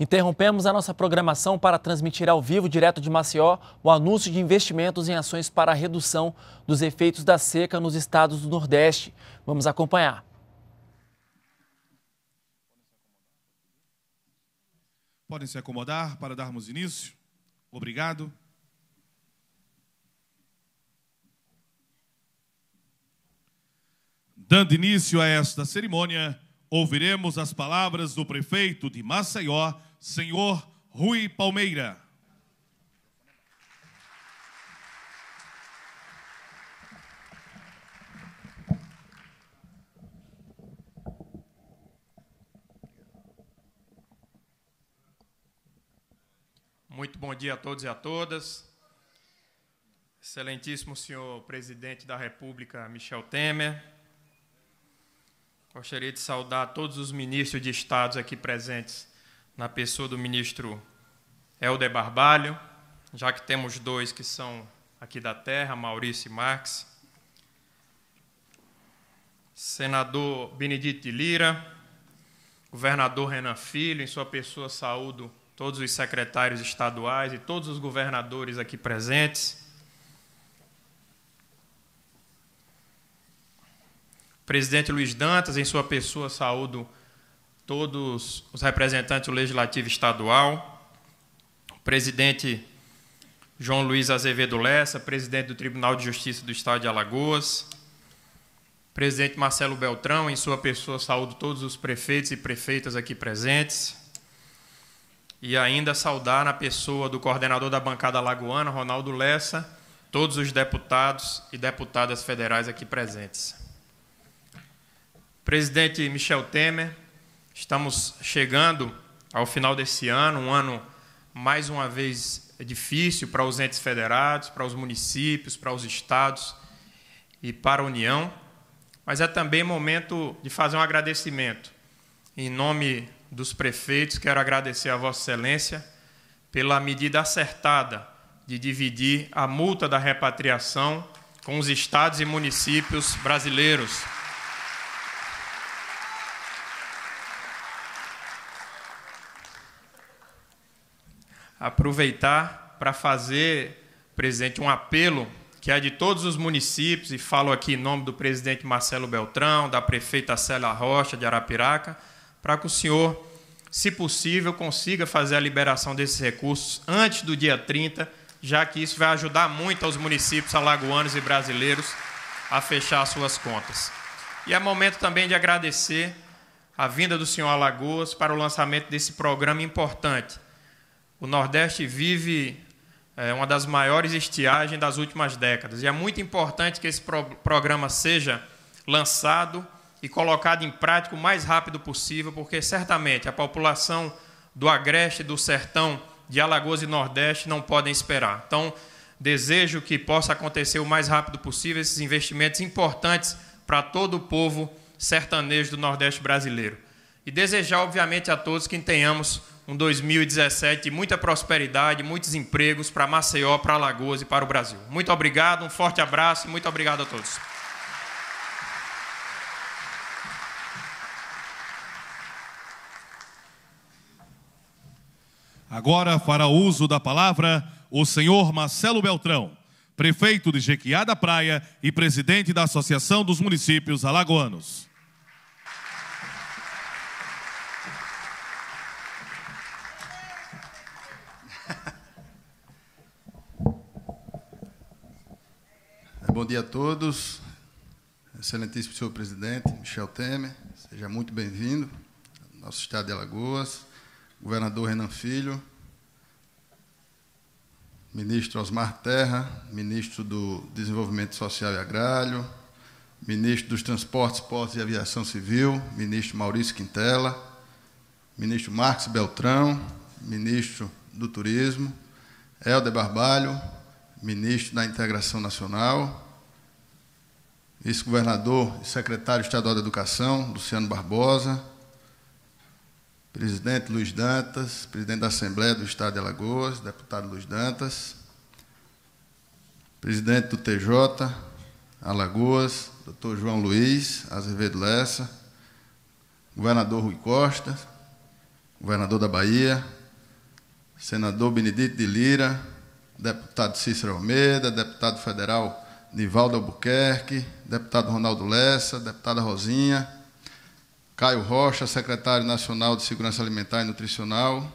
Interrompemos a nossa programação para transmitir ao vivo, direto de Maceió, o anúncio de investimentos em ações para a redução dos efeitos da seca nos estados do Nordeste. Vamos acompanhar. Podem se acomodar para darmos início. Obrigado. Dando início a esta cerimônia, ouviremos as palavras do prefeito de Maceió, senhor Rui Palmeira. Muito bom dia a todos e a todas. Excelentíssimo senhor presidente da República, Michel Temer. Gostaria de saudar todos os ministros de estados aqui presentes na pessoa do ministro Helder Barbalho, já que temos dois que são aqui da terra, Maurício e Marques. Senador Benedito de Lira, governador Renan Filho, em sua pessoa saúdo todos os secretários estaduais e todos os governadores aqui presentes. Presidente Luiz Dantas, em sua pessoa saúdo todos os representantes do Legislativo Estadual, presidente João Luiz Azevedo Lessa, presidente do Tribunal de Justiça do Estado de Alagoas, presidente Marcelo Beltrão, em sua pessoa saúdo todos os prefeitos e prefeitas aqui presentes, e ainda saudar na pessoa do coordenador da bancada alagoana, Ronaldo Lessa, todos os deputados e deputadas federais aqui presentes. Presidente Michel Temer, Estamos chegando ao final desse ano, um ano mais uma vez difícil para os entes federados, para os municípios, para os estados e para a União, mas é também momento de fazer um agradecimento. Em nome dos prefeitos, quero agradecer a Vossa Excelência pela medida acertada de dividir a multa da repatriação com os estados e municípios brasileiros. Aproveitar para fazer, presidente, um apelo que é de todos os municípios, e falo aqui em nome do presidente Marcelo Beltrão, da prefeita Célia Rocha de Arapiraca, para que o senhor, se possível, consiga fazer a liberação desses recursos antes do dia 30, já que isso vai ajudar muito aos municípios alagoanos e brasileiros a fechar suas contas. E é momento também de agradecer a vinda do senhor Alagoas para o lançamento desse programa importante, o Nordeste vive é, uma das maiores estiagens das últimas décadas. E é muito importante que esse pro programa seja lançado e colocado em prática o mais rápido possível, porque certamente a população do Agreste, do Sertão, de Alagoas e Nordeste não podem esperar. Então, desejo que possa acontecer o mais rápido possível esses investimentos importantes para todo o povo sertanejo do Nordeste brasileiro. E desejar, obviamente, a todos que tenhamos um 2017 de muita prosperidade, muitos empregos para Maceió, para Alagoas e para o Brasil. Muito obrigado, um forte abraço e muito obrigado a todos. Agora fará uso da palavra o senhor Marcelo Beltrão, prefeito de Jequiá da Praia e presidente da Associação dos Municípios Alagoanos. Bom dia a todos. Excelentíssimo senhor presidente, Michel Temer, seja muito bem-vindo ao nosso estado de Alagoas. Governador Renan Filho, ministro Osmar Terra, ministro do Desenvolvimento Social e Agrário, ministro dos Transportes, Portos e Aviação Civil, ministro Maurício Quintela, ministro Marcos Beltrão, ministro do Turismo, Helder Barbalho, ministro da Integração Nacional, vice-governador e secretário estadual da Educação, Luciano Barbosa, presidente Luiz Dantas, presidente da Assembleia do Estado de Alagoas, deputado Luiz Dantas, presidente do TJ Alagoas, doutor João Luiz Azevedo Lessa, governador Rui Costa, governador da Bahia, senador Benedito de Lira, deputado Cícero Almeida, deputado federal Nivaldo Albuquerque, deputado Ronaldo Lessa, deputada Rosinha, Caio Rocha, secretário nacional de Segurança Alimentar e Nutricional,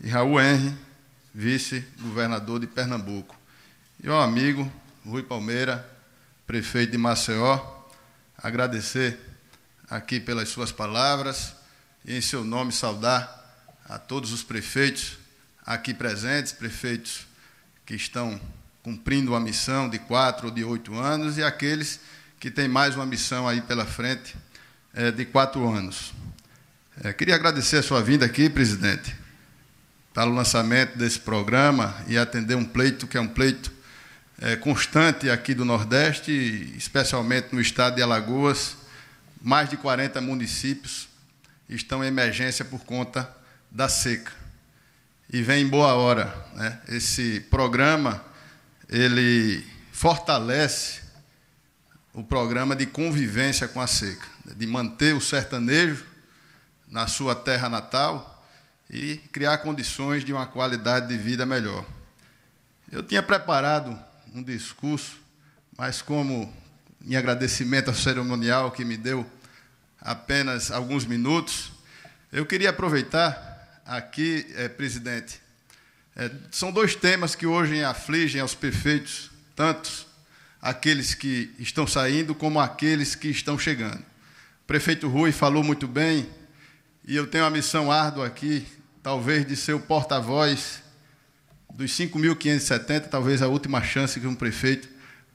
e Raul Henry, vice-governador de Pernambuco. E ao amigo Rui Palmeira, prefeito de Maceió, agradecer aqui pelas suas palavras e, em seu nome, saudar a todos os prefeitos aqui presentes, prefeitos que estão cumprindo uma missão de quatro ou de oito anos e aqueles que têm mais uma missão aí pela frente é, de quatro anos. É, queria agradecer a sua vinda aqui, presidente, para o lançamento desse programa e atender um pleito que é um pleito é, constante aqui do Nordeste, especialmente no estado de Alagoas. Mais de 40 municípios estão em emergência por conta da seca. E vem em boa hora. Né? Esse programa ele fortalece o programa de convivência com a seca, de manter o sertanejo na sua terra natal e criar condições de uma qualidade de vida melhor. Eu tinha preparado um discurso, mas como em agradecimento ao cerimonial que me deu apenas alguns minutos, eu queria aproveitar aqui, eh, presidente. Eh, são dois temas que hoje afligem aos prefeitos, tantos aqueles que estão saindo como aqueles que estão chegando. O prefeito Rui falou muito bem, e eu tenho uma missão árdua aqui, talvez de ser o porta-voz dos 5.570, talvez a última chance que um prefeito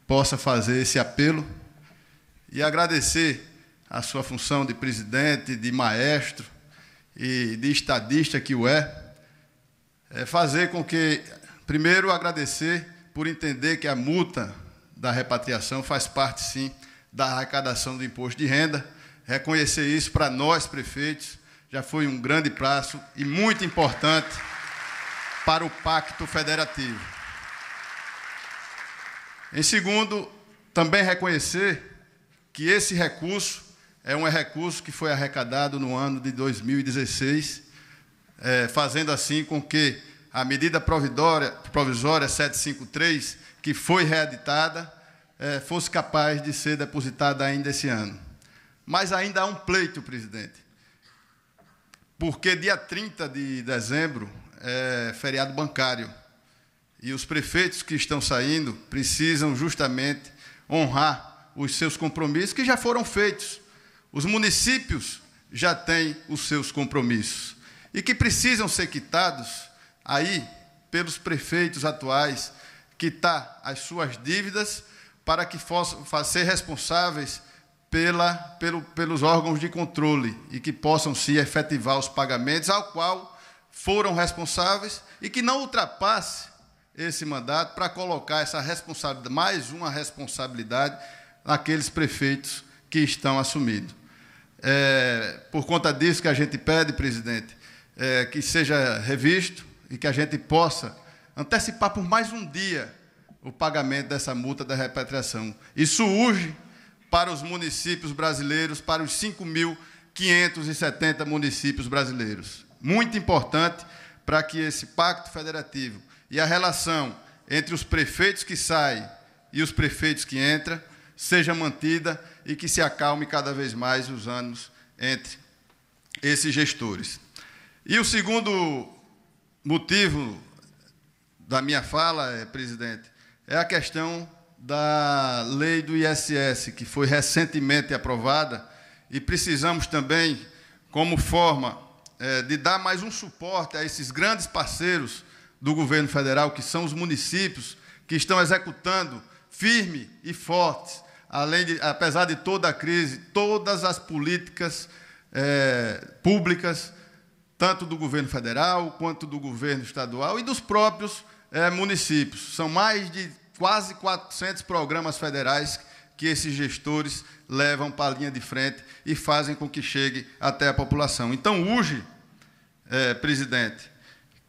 possa fazer esse apelo e agradecer a sua função de presidente, de maestro, e de estadista que o é, é fazer com que, primeiro, agradecer por entender que a multa da repatriação faz parte, sim, da arrecadação do imposto de renda, reconhecer isso para nós, prefeitos, já foi um grande prazo e muito importante para o Pacto Federativo. Em segundo, também reconhecer que esse recurso é um recurso que foi arrecadado no ano de 2016, é, fazendo assim com que a medida provisória, provisória 753, que foi reeditada, é, fosse capaz de ser depositada ainda esse ano. Mas ainda há um pleito, presidente, porque dia 30 de dezembro é feriado bancário. E os prefeitos que estão saindo precisam justamente honrar os seus compromissos que já foram feitos. Os municípios já têm os seus compromissos e que precisam ser quitados aí pelos prefeitos atuais, quitar as suas dívidas para que possam ser responsáveis pela, pelo, pelos órgãos de controle e que possam se efetivar os pagamentos ao qual foram responsáveis e que não ultrapasse esse mandato para colocar essa responsabilidade, mais uma responsabilidade naqueles prefeitos que estão assumidos. É, por conta disso que a gente pede, presidente, é, que seja revisto e que a gente possa antecipar por mais um dia o pagamento dessa multa da repatriação. Isso urge para os municípios brasileiros, para os 5.570 municípios brasileiros. Muito importante para que esse pacto federativo e a relação entre os prefeitos que saem e os prefeitos que entram seja mantida e que se acalme cada vez mais os anos entre esses gestores. E o segundo motivo da minha fala, é, presidente, é a questão da lei do ISS, que foi recentemente aprovada, e precisamos também, como forma é, de dar mais um suporte a esses grandes parceiros do governo federal, que são os municípios, que estão executando firme e forte além de, apesar de toda a crise, todas as políticas é, públicas, tanto do governo federal quanto do governo estadual e dos próprios é, municípios. São mais de quase 400 programas federais que esses gestores levam para a linha de frente e fazem com que chegue até a população. Então, urge, é, presidente,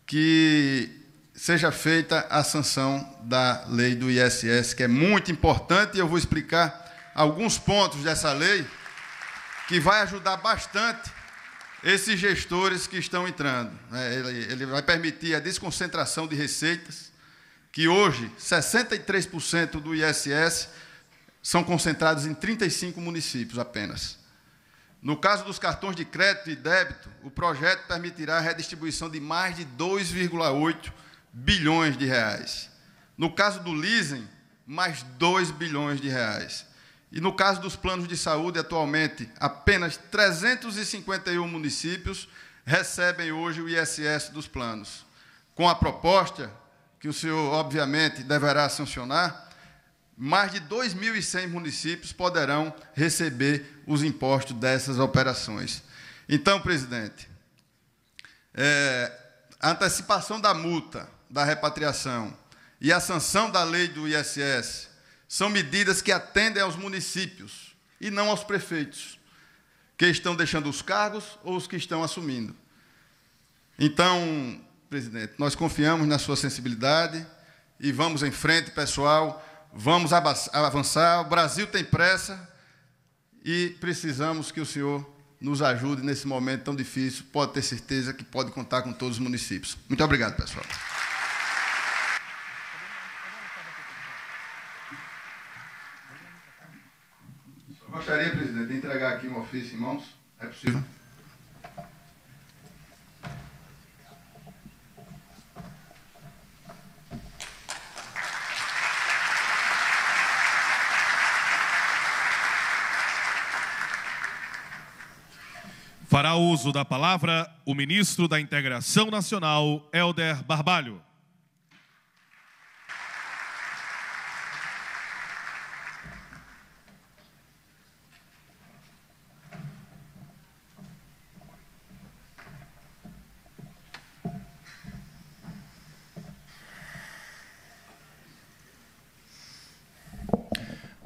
que seja feita a sanção da lei do ISS, que é muito importante, e eu vou explicar alguns pontos dessa lei que vai ajudar bastante esses gestores que estão entrando. Né? Ele, ele vai permitir a desconcentração de receitas, que hoje 63% do ISS são concentrados em 35 municípios apenas. No caso dos cartões de crédito e débito, o projeto permitirá a redistribuição de mais de 2,8 bilhões de reais. No caso do leasing, mais 2 bilhões de reais. E no caso dos planos de saúde, atualmente, apenas 351 municípios recebem hoje o ISS dos planos. Com a proposta, que o senhor, obviamente, deverá sancionar, mais de 2.100 municípios poderão receber os impostos dessas operações. Então, presidente, é, a antecipação da multa, da repatriação e a sanção da lei do ISS são medidas que atendem aos municípios e não aos prefeitos, que estão deixando os cargos ou os que estão assumindo. Então, presidente, nós confiamos na sua sensibilidade e vamos em frente, pessoal. Vamos avançar. O Brasil tem pressa e precisamos que o senhor nos ajude nesse momento tão difícil. Pode ter certeza que pode contar com todos os municípios. Muito obrigado, pessoal. Gostaria, presidente, de entregar aqui um ofício em mãos. É possível? Fará uso da palavra o ministro da Integração Nacional, Helder Barbalho.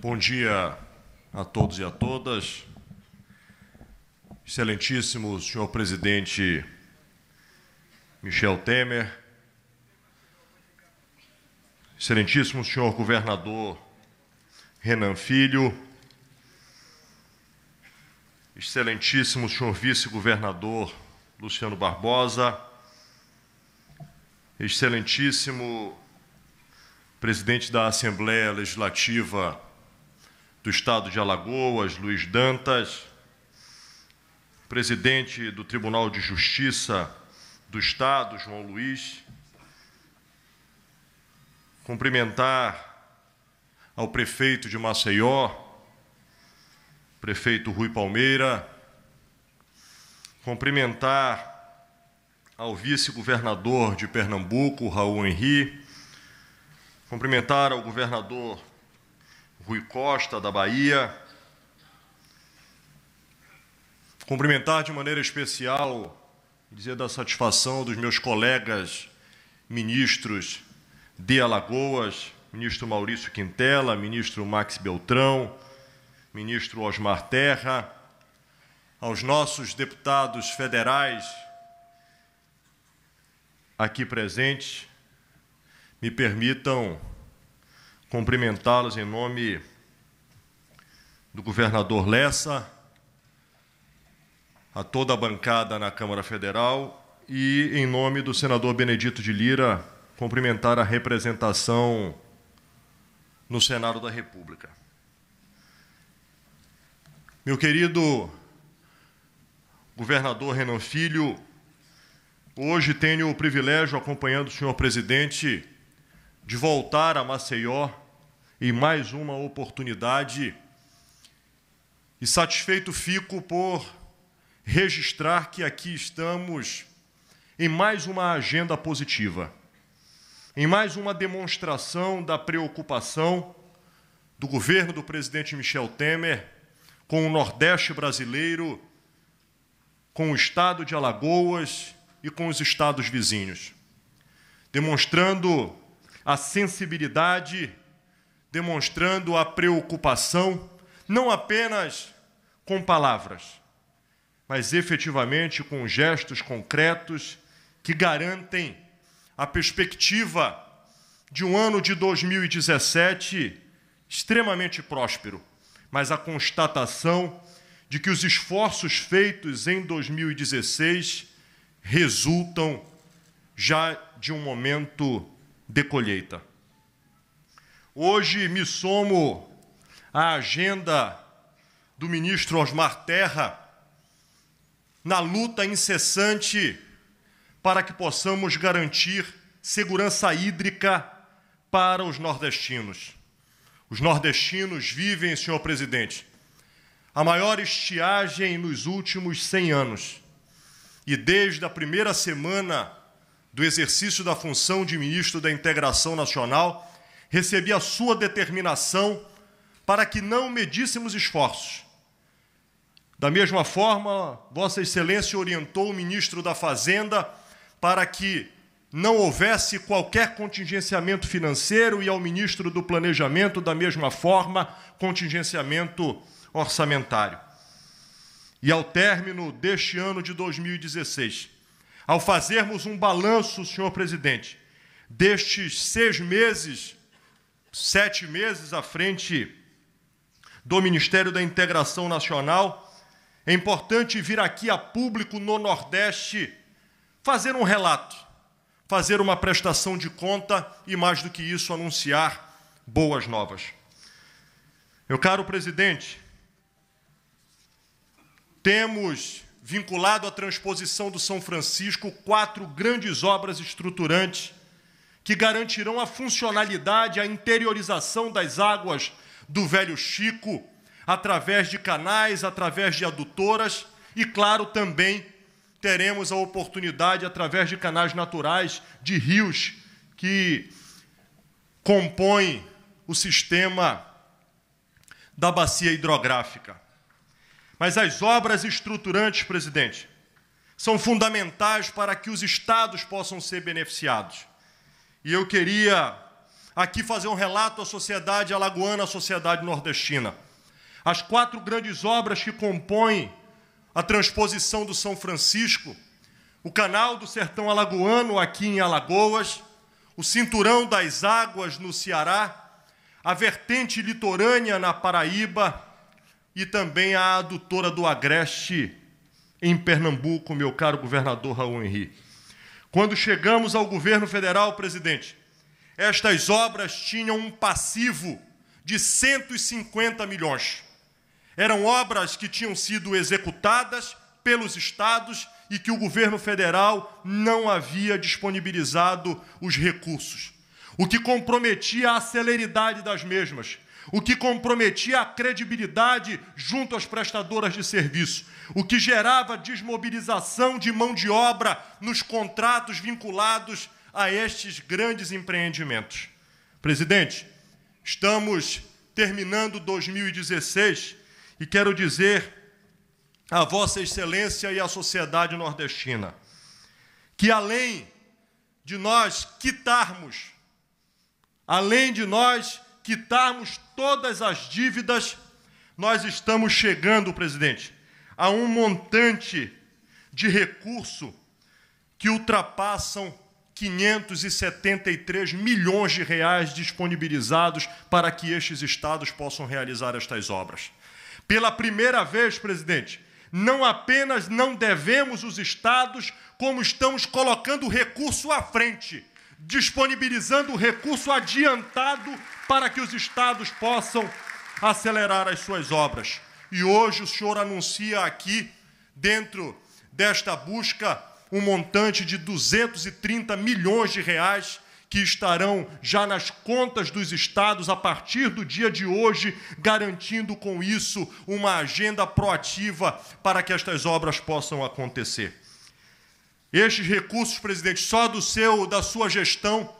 Bom dia a todos e a todas. Excelentíssimo senhor presidente Michel Temer, excelentíssimo senhor governador Renan Filho, excelentíssimo senhor vice-governador Luciano Barbosa, excelentíssimo presidente da Assembleia Legislativa do Estado de Alagoas, Luiz Dantas, presidente do Tribunal de Justiça do Estado, João Luiz, cumprimentar ao prefeito de Maceió, prefeito Rui Palmeira, cumprimentar ao vice-governador de Pernambuco, Raul Henri, cumprimentar ao governador Rui Costa, da Bahia. Cumprimentar de maneira especial, dizer da satisfação dos meus colegas ministros de Alagoas, ministro Maurício Quintela, ministro Max Beltrão, ministro Osmar Terra, aos nossos deputados federais aqui presentes, me permitam cumprimentá-los em nome do governador Lessa, a toda a bancada na Câmara Federal e, em nome do senador Benedito de Lira, cumprimentar a representação no Senado da República. Meu querido governador Renan Filho, hoje tenho o privilégio, acompanhando o senhor presidente, de voltar a Maceió em mais uma oportunidade. E satisfeito fico por registrar que aqui estamos em mais uma agenda positiva, em mais uma demonstração da preocupação do governo do presidente Michel Temer com o Nordeste brasileiro, com o estado de Alagoas e com os estados vizinhos, demonstrando a sensibilidade, demonstrando a preocupação, não apenas com palavras, mas efetivamente com gestos concretos que garantem a perspectiva de um ano de 2017 extremamente próspero, mas a constatação de que os esforços feitos em 2016 resultam já de um momento de colheita. Hoje me somo à agenda do ministro Osmar Terra na luta incessante para que possamos garantir segurança hídrica para os nordestinos. Os nordestinos vivem, senhor presidente, a maior estiagem nos últimos 100 anos. E desde a primeira semana do exercício da função de ministro da Integração Nacional, recebi a sua determinação para que não medíssemos esforços. Da mesma forma, Vossa Excelência orientou o ministro da Fazenda para que não houvesse qualquer contingenciamento financeiro e ao ministro do Planejamento, da mesma forma, contingenciamento orçamentário. E ao término deste ano de 2016, ao fazermos um balanço, senhor presidente, destes seis meses, sete meses à frente do Ministério da Integração Nacional, é importante vir aqui a público no Nordeste fazer um relato, fazer uma prestação de conta e, mais do que isso, anunciar boas novas. Meu caro presidente, temos vinculado à transposição do São Francisco quatro grandes obras estruturantes que garantirão a funcionalidade, a interiorização das águas do Velho Chico, através de canais, através de adutoras e, claro, também teremos a oportunidade, através de canais naturais, de rios que compõem o sistema da bacia hidrográfica. Mas as obras estruturantes, presidente, são fundamentais para que os estados possam ser beneficiados. E eu queria aqui fazer um relato à sociedade alagoana, à sociedade nordestina. As quatro grandes obras que compõem a transposição do São Francisco, o canal do Sertão Alagoano aqui em Alagoas, o cinturão das águas no Ceará, a vertente litorânea na Paraíba e também a adutora do Agreste em Pernambuco, meu caro governador Raul Henri. Quando chegamos ao governo federal, presidente, estas obras tinham um passivo de 150 milhões. Eram obras que tinham sido executadas pelos estados e que o governo federal não havia disponibilizado os recursos, o que comprometia a celeridade das mesmas, o que comprometia a credibilidade junto às prestadoras de serviço, o que gerava desmobilização de mão de obra nos contratos vinculados a estes grandes empreendimentos. Presidente, estamos terminando 2016 e quero dizer a Vossa Excelência e à sociedade nordestina que, além de nós quitarmos, além de nós quitarmos todas as dívidas, nós estamos chegando, presidente, a um montante de recurso que ultrapassam 573 milhões de reais disponibilizados para que estes estados possam realizar estas obras. Pela primeira vez, presidente, não apenas não devemos os estados, como estamos colocando o recurso à frente, disponibilizando recurso adiantado para que os estados possam acelerar as suas obras. E hoje o senhor anuncia aqui, dentro desta busca, um montante de 230 milhões de reais que estarão já nas contas dos estados a partir do dia de hoje, garantindo com isso uma agenda proativa para que estas obras possam acontecer. Estes recursos, presidente, só do seu da sua gestão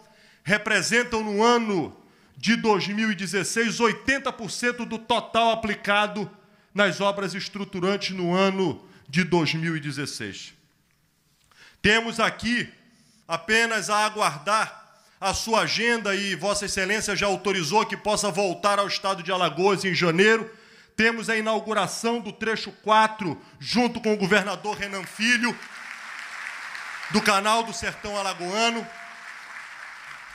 representam no ano de 2016 80% do total aplicado nas obras estruturantes no ano de 2016. Temos aqui apenas a aguardar a sua agenda e Vossa Excelência já autorizou que possa voltar ao estado de Alagoas em janeiro. Temos a inauguração do trecho 4, junto com o governador Renan Filho, do canal do Sertão Alagoano.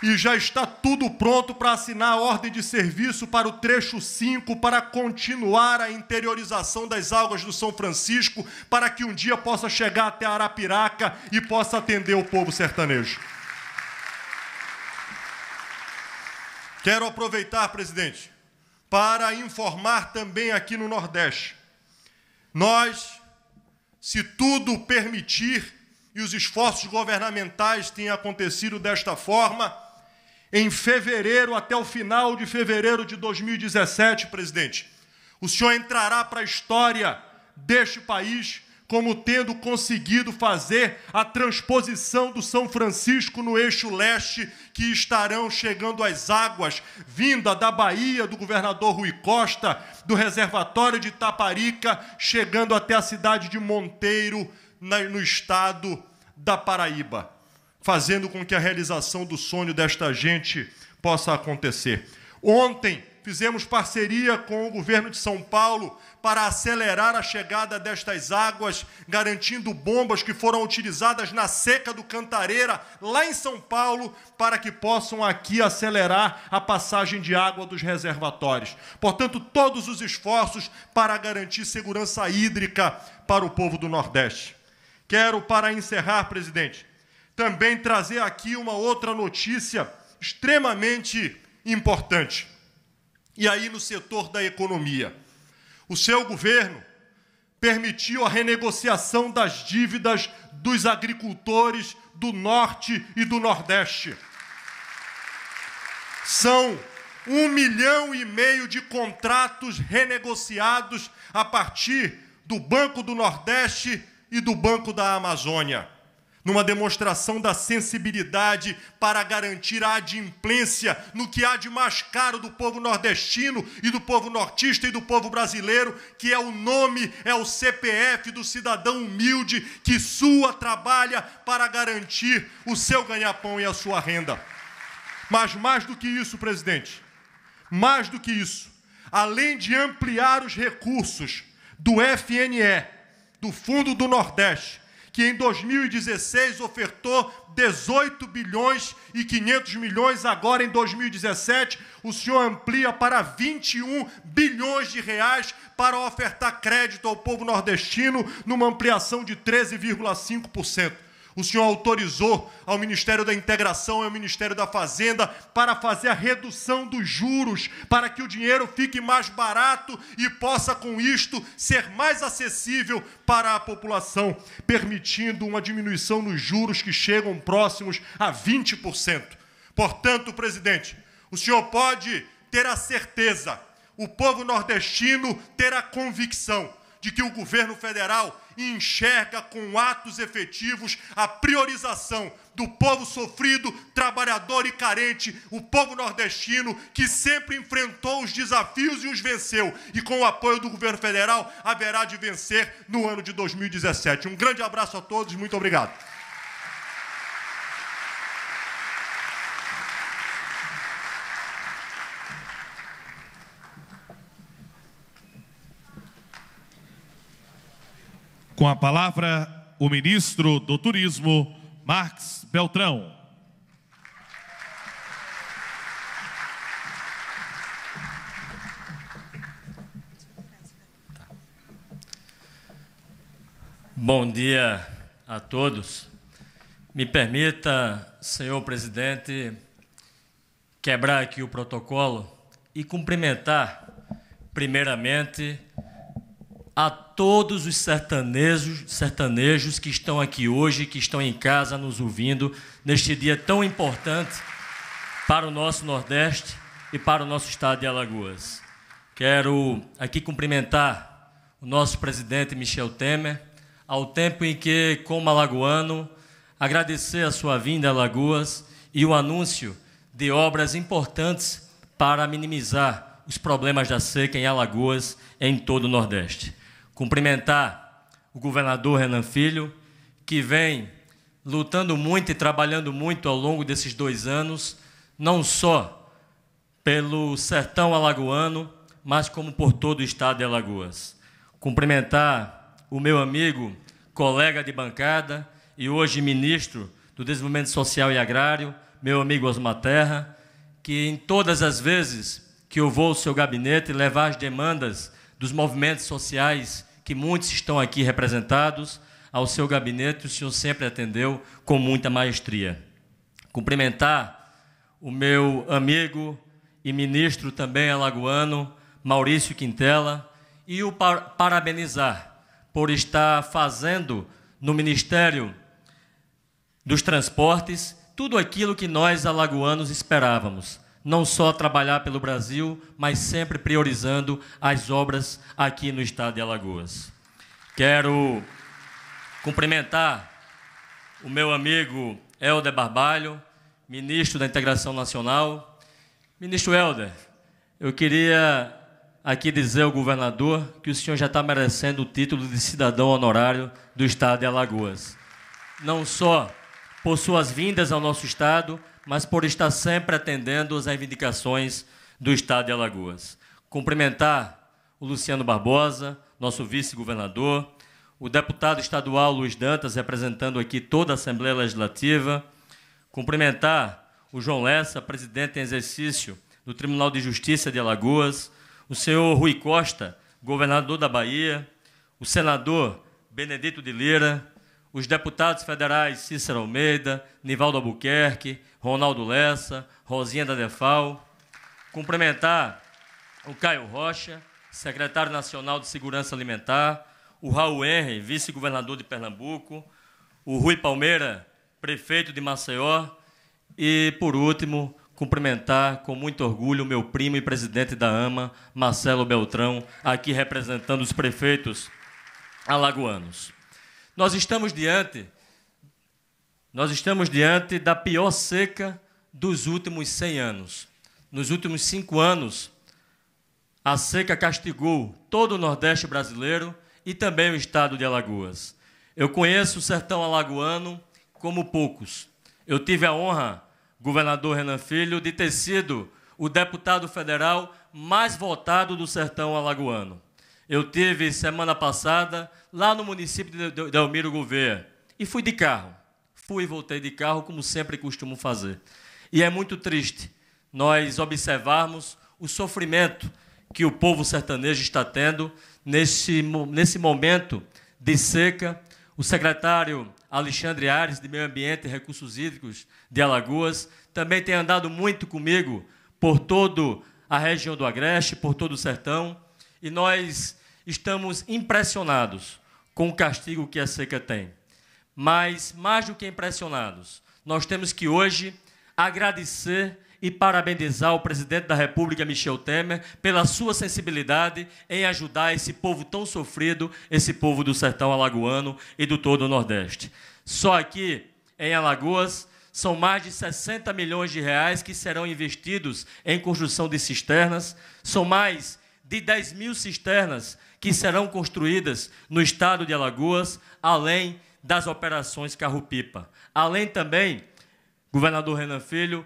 e já está tudo pronto para assinar a ordem de serviço para o trecho 5, para continuar a interiorização das águas do São Francisco, para que um dia possa chegar até Arapiraca e possa atender o povo sertanejo. Quero aproveitar, presidente, para informar também aqui no Nordeste. Nós, se tudo permitir e os esforços governamentais tenham acontecido desta forma, em fevereiro, até o final de fevereiro de 2017, presidente, o senhor entrará para a história deste país como tendo conseguido fazer a transposição do São Francisco no eixo leste, que estarão chegando as águas vinda da Bahia do governador Rui Costa, do reservatório de Taparica, chegando até a cidade de Monteiro, no estado da Paraíba fazendo com que a realização do sonho desta gente possa acontecer. Ontem fizemos parceria com o governo de São Paulo para acelerar a chegada destas águas, garantindo bombas que foram utilizadas na seca do Cantareira, lá em São Paulo, para que possam aqui acelerar a passagem de água dos reservatórios. Portanto, todos os esforços para garantir segurança hídrica para o povo do Nordeste. Quero, para encerrar, presidente, também trazer aqui uma outra notícia extremamente importante. E aí, no setor da economia, o seu governo permitiu a renegociação das dívidas dos agricultores do Norte e do Nordeste. São um milhão e meio de contratos renegociados a partir do Banco do Nordeste e do Banco da Amazônia numa demonstração da sensibilidade para garantir a adimplência no que há de mais caro do povo nordestino e do povo nortista e do povo brasileiro, que é o nome, é o CPF do cidadão humilde que sua trabalha para garantir o seu ganha-pão e a sua renda. Mas mais do que isso, presidente, mais do que isso, além de ampliar os recursos do FNE, do Fundo do Nordeste, que em 2016 ofertou 18 bilhões e 500 milhões, agora em 2017 o senhor amplia para 21 bilhões de reais para ofertar crédito ao povo nordestino numa ampliação de 13,5% o senhor autorizou ao Ministério da Integração e ao Ministério da Fazenda para fazer a redução dos juros, para que o dinheiro fique mais barato e possa, com isto, ser mais acessível para a população, permitindo uma diminuição nos juros que chegam próximos a 20%. Portanto, presidente, o senhor pode ter a certeza, o povo nordestino ter a convicção de que o governo federal enxerga com atos efetivos a priorização do povo sofrido, trabalhador e carente, o povo nordestino que sempre enfrentou os desafios e os venceu. E com o apoio do governo federal, haverá de vencer no ano de 2017. Um grande abraço a todos, muito obrigado. Com a palavra, o ministro do Turismo, Marx Beltrão. Bom dia a todos. Me permita, senhor presidente, quebrar aqui o protocolo e cumprimentar, primeiramente, a todos os sertanejos, sertanejos que estão aqui hoje, que estão em casa nos ouvindo neste dia tão importante para o nosso Nordeste e para o nosso estado de Alagoas. Quero aqui cumprimentar o nosso presidente Michel Temer, ao tempo em que, como alagoano, agradecer a sua vinda a Alagoas e o anúncio de obras importantes para minimizar os problemas da seca em Alagoas e em todo o Nordeste. Cumprimentar o governador Renan Filho, que vem lutando muito e trabalhando muito ao longo desses dois anos, não só pelo sertão alagoano, mas como por todo o estado de Alagoas. Cumprimentar o meu amigo, colega de bancada e hoje ministro do Desenvolvimento Social e Agrário, meu amigo Osmar Terra, que em todas as vezes que eu vou ao seu gabinete levar as demandas dos movimentos sociais que muitos estão aqui representados ao seu gabinete, o senhor sempre atendeu com muita maestria. Cumprimentar o meu amigo e ministro também alagoano, Maurício Quintela, e o parabenizar por estar fazendo no Ministério dos Transportes tudo aquilo que nós alagoanos esperávamos. Não só trabalhar pelo Brasil, mas sempre priorizando as obras aqui no estado de Alagoas. Quero cumprimentar o meu amigo Helder Barbalho, ministro da Integração Nacional. Ministro Helder, eu queria aqui dizer ao governador que o senhor já está merecendo o título de cidadão honorário do estado de Alagoas. Não só por suas vindas ao nosso estado, mas por estar sempre atendendo às reivindicações do estado de Alagoas. Cumprimentar o Luciano Barbosa, nosso vice-governador, o deputado estadual Luiz Dantas, representando aqui toda a Assembleia Legislativa, cumprimentar o João Lessa, presidente em exercício do Tribunal de Justiça de Alagoas, o senhor Rui Costa, governador da Bahia, o senador Benedito de Lira, os deputados federais Cícero Almeida, Nivaldo Albuquerque, Ronaldo Lessa, Rosinha da Defal, cumprimentar o Caio Rocha, secretário nacional de Segurança Alimentar, o Raul Henry, vice-governador de Pernambuco, o Rui Palmeira, prefeito de Maceió, e, por último, cumprimentar com muito orgulho o meu primo e presidente da AMA, Marcelo Beltrão, aqui representando os prefeitos alagoanos. Nós estamos diante nós estamos diante da pior seca dos últimos 100 anos. Nos últimos cinco anos, a seca castigou todo o Nordeste brasileiro e também o estado de Alagoas. Eu conheço o sertão alagoano como poucos. Eu tive a honra governador Renan Filho, de ter sido o deputado federal mais votado do sertão alagoano. Eu tive semana passada lá no município de Delmiro Gouveia e fui de carro. Fui e voltei de carro, como sempre costumo fazer. E é muito triste nós observarmos o sofrimento que o povo sertanejo está tendo nesse, nesse momento de seca. O secretário Alexandre Ares, de Meio Ambiente e Recursos Hídricos de Alagoas, também tem andado muito comigo por toda a região do Agreste, por todo o sertão, e nós estamos impressionados com o castigo que a seca tem. Mas, mais do que impressionados, nós temos que hoje agradecer e parabenizar o presidente da República, Michel Temer, pela sua sensibilidade em ajudar esse povo tão sofrido, esse povo do sertão alagoano e do todo o Nordeste. Só aqui em Alagoas são mais de 60 milhões de reais que serão investidos em construção de cisternas, são mais de 10 mil cisternas que serão construídas no estado de Alagoas, além das operações carro-pipa. Além também governador Renan Filho,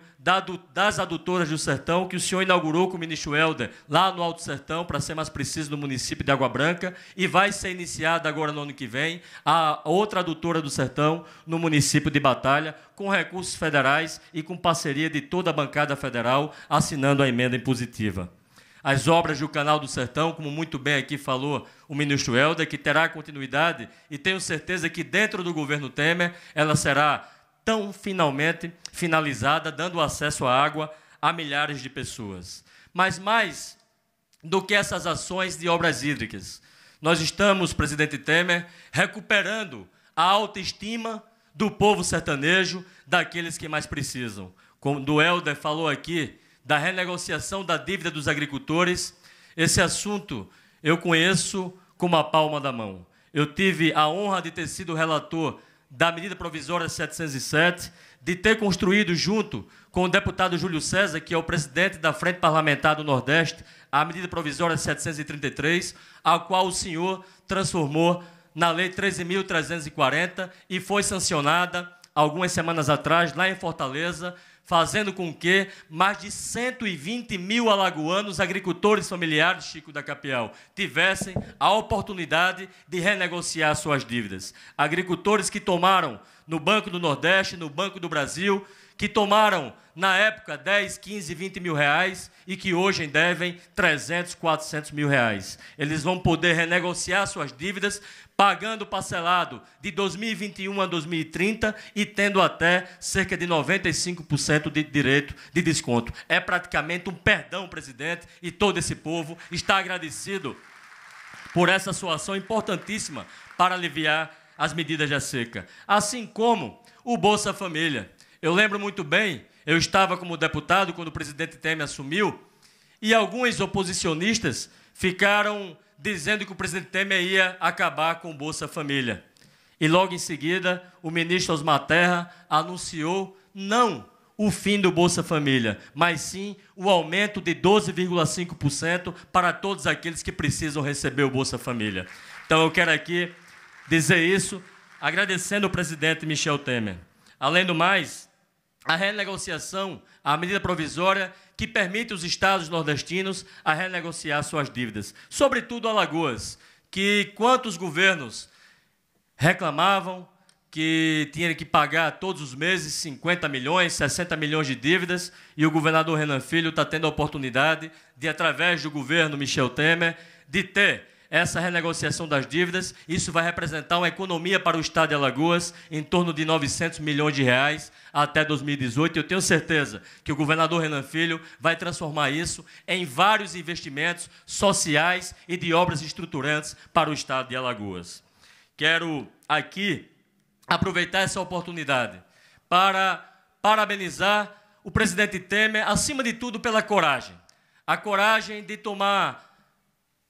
das adutoras do Sertão, que o senhor inaugurou com o ministro Helder, lá no Alto Sertão, para ser mais preciso, no município de Água Branca, e vai ser iniciada agora no ano que vem a outra adutora do Sertão, no município de Batalha, com recursos federais e com parceria de toda a bancada federal, assinando a emenda impositiva as obras do Canal do Sertão, como muito bem aqui falou o ministro Helder, que terá continuidade e tenho certeza que dentro do governo Temer ela será tão finalmente finalizada, dando acesso à água a milhares de pessoas. Mas mais do que essas ações de obras hídricas, nós estamos, presidente Temer, recuperando a autoestima do povo sertanejo, daqueles que mais precisam. Como o Helder falou aqui, da renegociação da dívida dos agricultores, esse assunto eu conheço como a palma da mão. Eu tive a honra de ter sido relator da medida provisória 707, de ter construído junto com o deputado Júlio César, que é o presidente da Frente Parlamentar do Nordeste, a medida provisória 733, a qual o senhor transformou na Lei 13.340 e foi sancionada algumas semanas atrás, lá em Fortaleza, fazendo com que mais de 120 mil alagoanos, agricultores familiares, Chico da Capial, tivessem a oportunidade de renegociar suas dívidas. Agricultores que tomaram no Banco do Nordeste, no Banco do Brasil, que tomaram, na época, 10, 15, 20 mil reais e que hoje devem 300, 400 mil reais. Eles vão poder renegociar suas dívidas, pagando parcelado de 2021 a 2030 e tendo até cerca de 95% de direito de desconto. É praticamente um perdão, presidente, e todo esse povo está agradecido por essa sua ação importantíssima para aliviar as medidas da seca. Assim como o Bolsa Família. Eu lembro muito bem, eu estava como deputado quando o presidente Temer assumiu, e alguns oposicionistas ficaram dizendo que o presidente Temer ia acabar com o Bolsa Família. E logo em seguida, o ministro Osmar Terra anunciou não o fim do Bolsa Família, mas sim o aumento de 12,5% para todos aqueles que precisam receber o Bolsa Família. Então eu quero aqui dizer isso, agradecendo o presidente Michel Temer. Além do mais, a renegociação, a medida provisória que permite os estados nordestinos a renegociar suas dívidas, sobretudo Alagoas, que quantos governos reclamavam, que tinha que pagar todos os meses 50 milhões, 60 milhões de dívidas, e o governador Renan Filho está tendo a oportunidade de, através do governo Michel Temer, de ter essa renegociação das dívidas. Isso vai representar uma economia para o Estado de Alagoas em torno de 900 milhões de reais até 2018. Eu tenho certeza que o governador Renan Filho vai transformar isso em vários investimentos sociais e de obras estruturantes para o Estado de Alagoas. Quero aqui aproveitar essa oportunidade para parabenizar o presidente Temer, acima de tudo, pela coragem. A coragem de tomar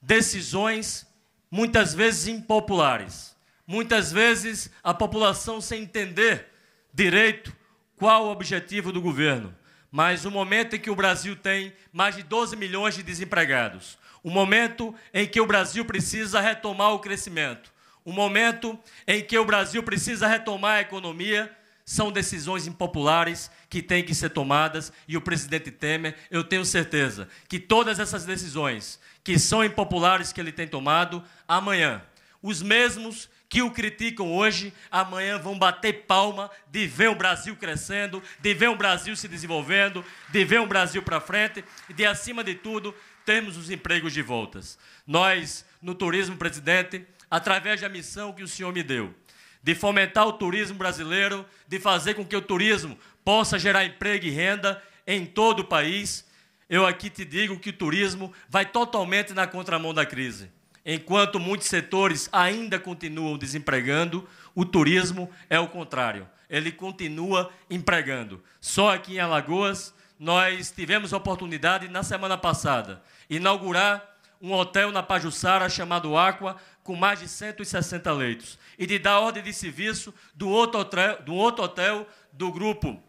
decisões muitas vezes impopulares. Muitas vezes a população sem entender direito qual o objetivo do governo. Mas o momento em que o Brasil tem mais de 12 milhões de desempregados, o momento em que o Brasil precisa retomar o crescimento, o momento em que o Brasil precisa retomar a economia, são decisões impopulares que têm que ser tomadas e o presidente Temer, eu tenho certeza que todas essas decisões que são impopulares que ele tem tomado, amanhã, os mesmos que o criticam hoje, amanhã vão bater palma de ver o Brasil crescendo, de ver o Brasil se desenvolvendo, de ver o Brasil para frente e de, acima de tudo, termos os empregos de voltas. Nós, no turismo, presidente, através da missão que o senhor me deu, de fomentar o turismo brasileiro, de fazer com que o turismo possa gerar emprego e renda em todo o país, eu aqui te digo que o turismo vai totalmente na contramão da crise. Enquanto muitos setores ainda continuam desempregando, o turismo é o contrário. Ele continua empregando. Só aqui em Alagoas, nós tivemos a oportunidade, na semana passada, inaugurar um hotel na Pajuçara chamado Aqua, com mais de 160 leitos, e de dar ordem de serviço do outro hotel do, outro hotel do grupo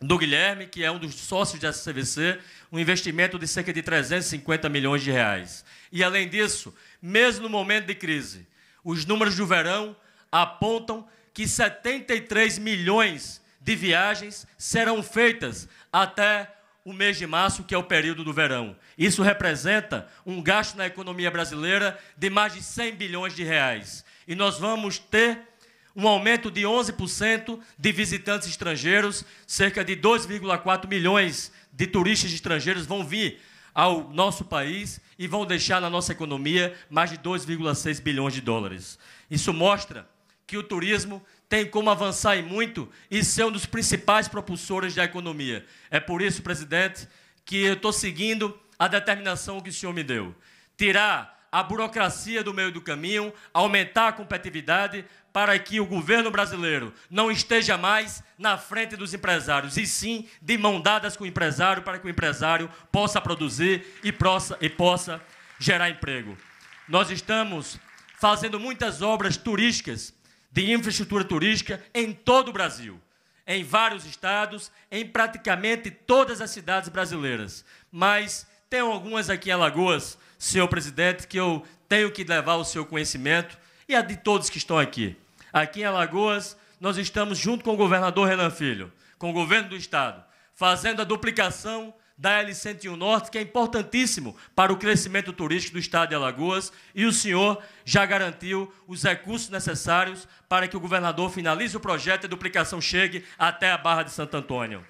do Guilherme, que é um dos sócios da CVC, um investimento de cerca de 350 milhões de reais. E, além disso, mesmo no momento de crise. Os números do verão apontam que 73 milhões de viagens serão feitas até o mês de março, que é o período do verão. Isso representa um gasto na economia brasileira de mais de 100 bilhões de reais. E nós vamos ter um aumento de 11% de visitantes estrangeiros, cerca de 2,4 milhões de turistas estrangeiros vão vir ao nosso país e vão deixar na nossa economia mais de 2,6 bilhões de dólares. Isso mostra que o turismo tem como avançar e muito e ser um dos principais propulsores da economia. É por isso, presidente, que eu estou seguindo a determinação que o senhor me deu. Tirar a burocracia do meio do caminho, aumentar a competitividade para que o governo brasileiro não esteja mais na frente dos empresários, e sim de mão dadas com o empresário, para que o empresário possa produzir e possa, e possa gerar emprego. Nós estamos fazendo muitas obras turísticas, de infraestrutura turística, em todo o Brasil, em vários estados, em praticamente todas as cidades brasileiras. Mas tem algumas aqui em Alagoas, senhor presidente, que eu tenho que levar ao seu conhecimento e a de todos que estão aqui. Aqui em Alagoas, nós estamos junto com o governador Renan Filho, com o governo do estado, fazendo a duplicação da L101 Norte, que é importantíssimo para o crescimento turístico do estado de Alagoas, e o senhor já garantiu os recursos necessários para que o governador finalize o projeto e a duplicação chegue até a Barra de Santo Antônio.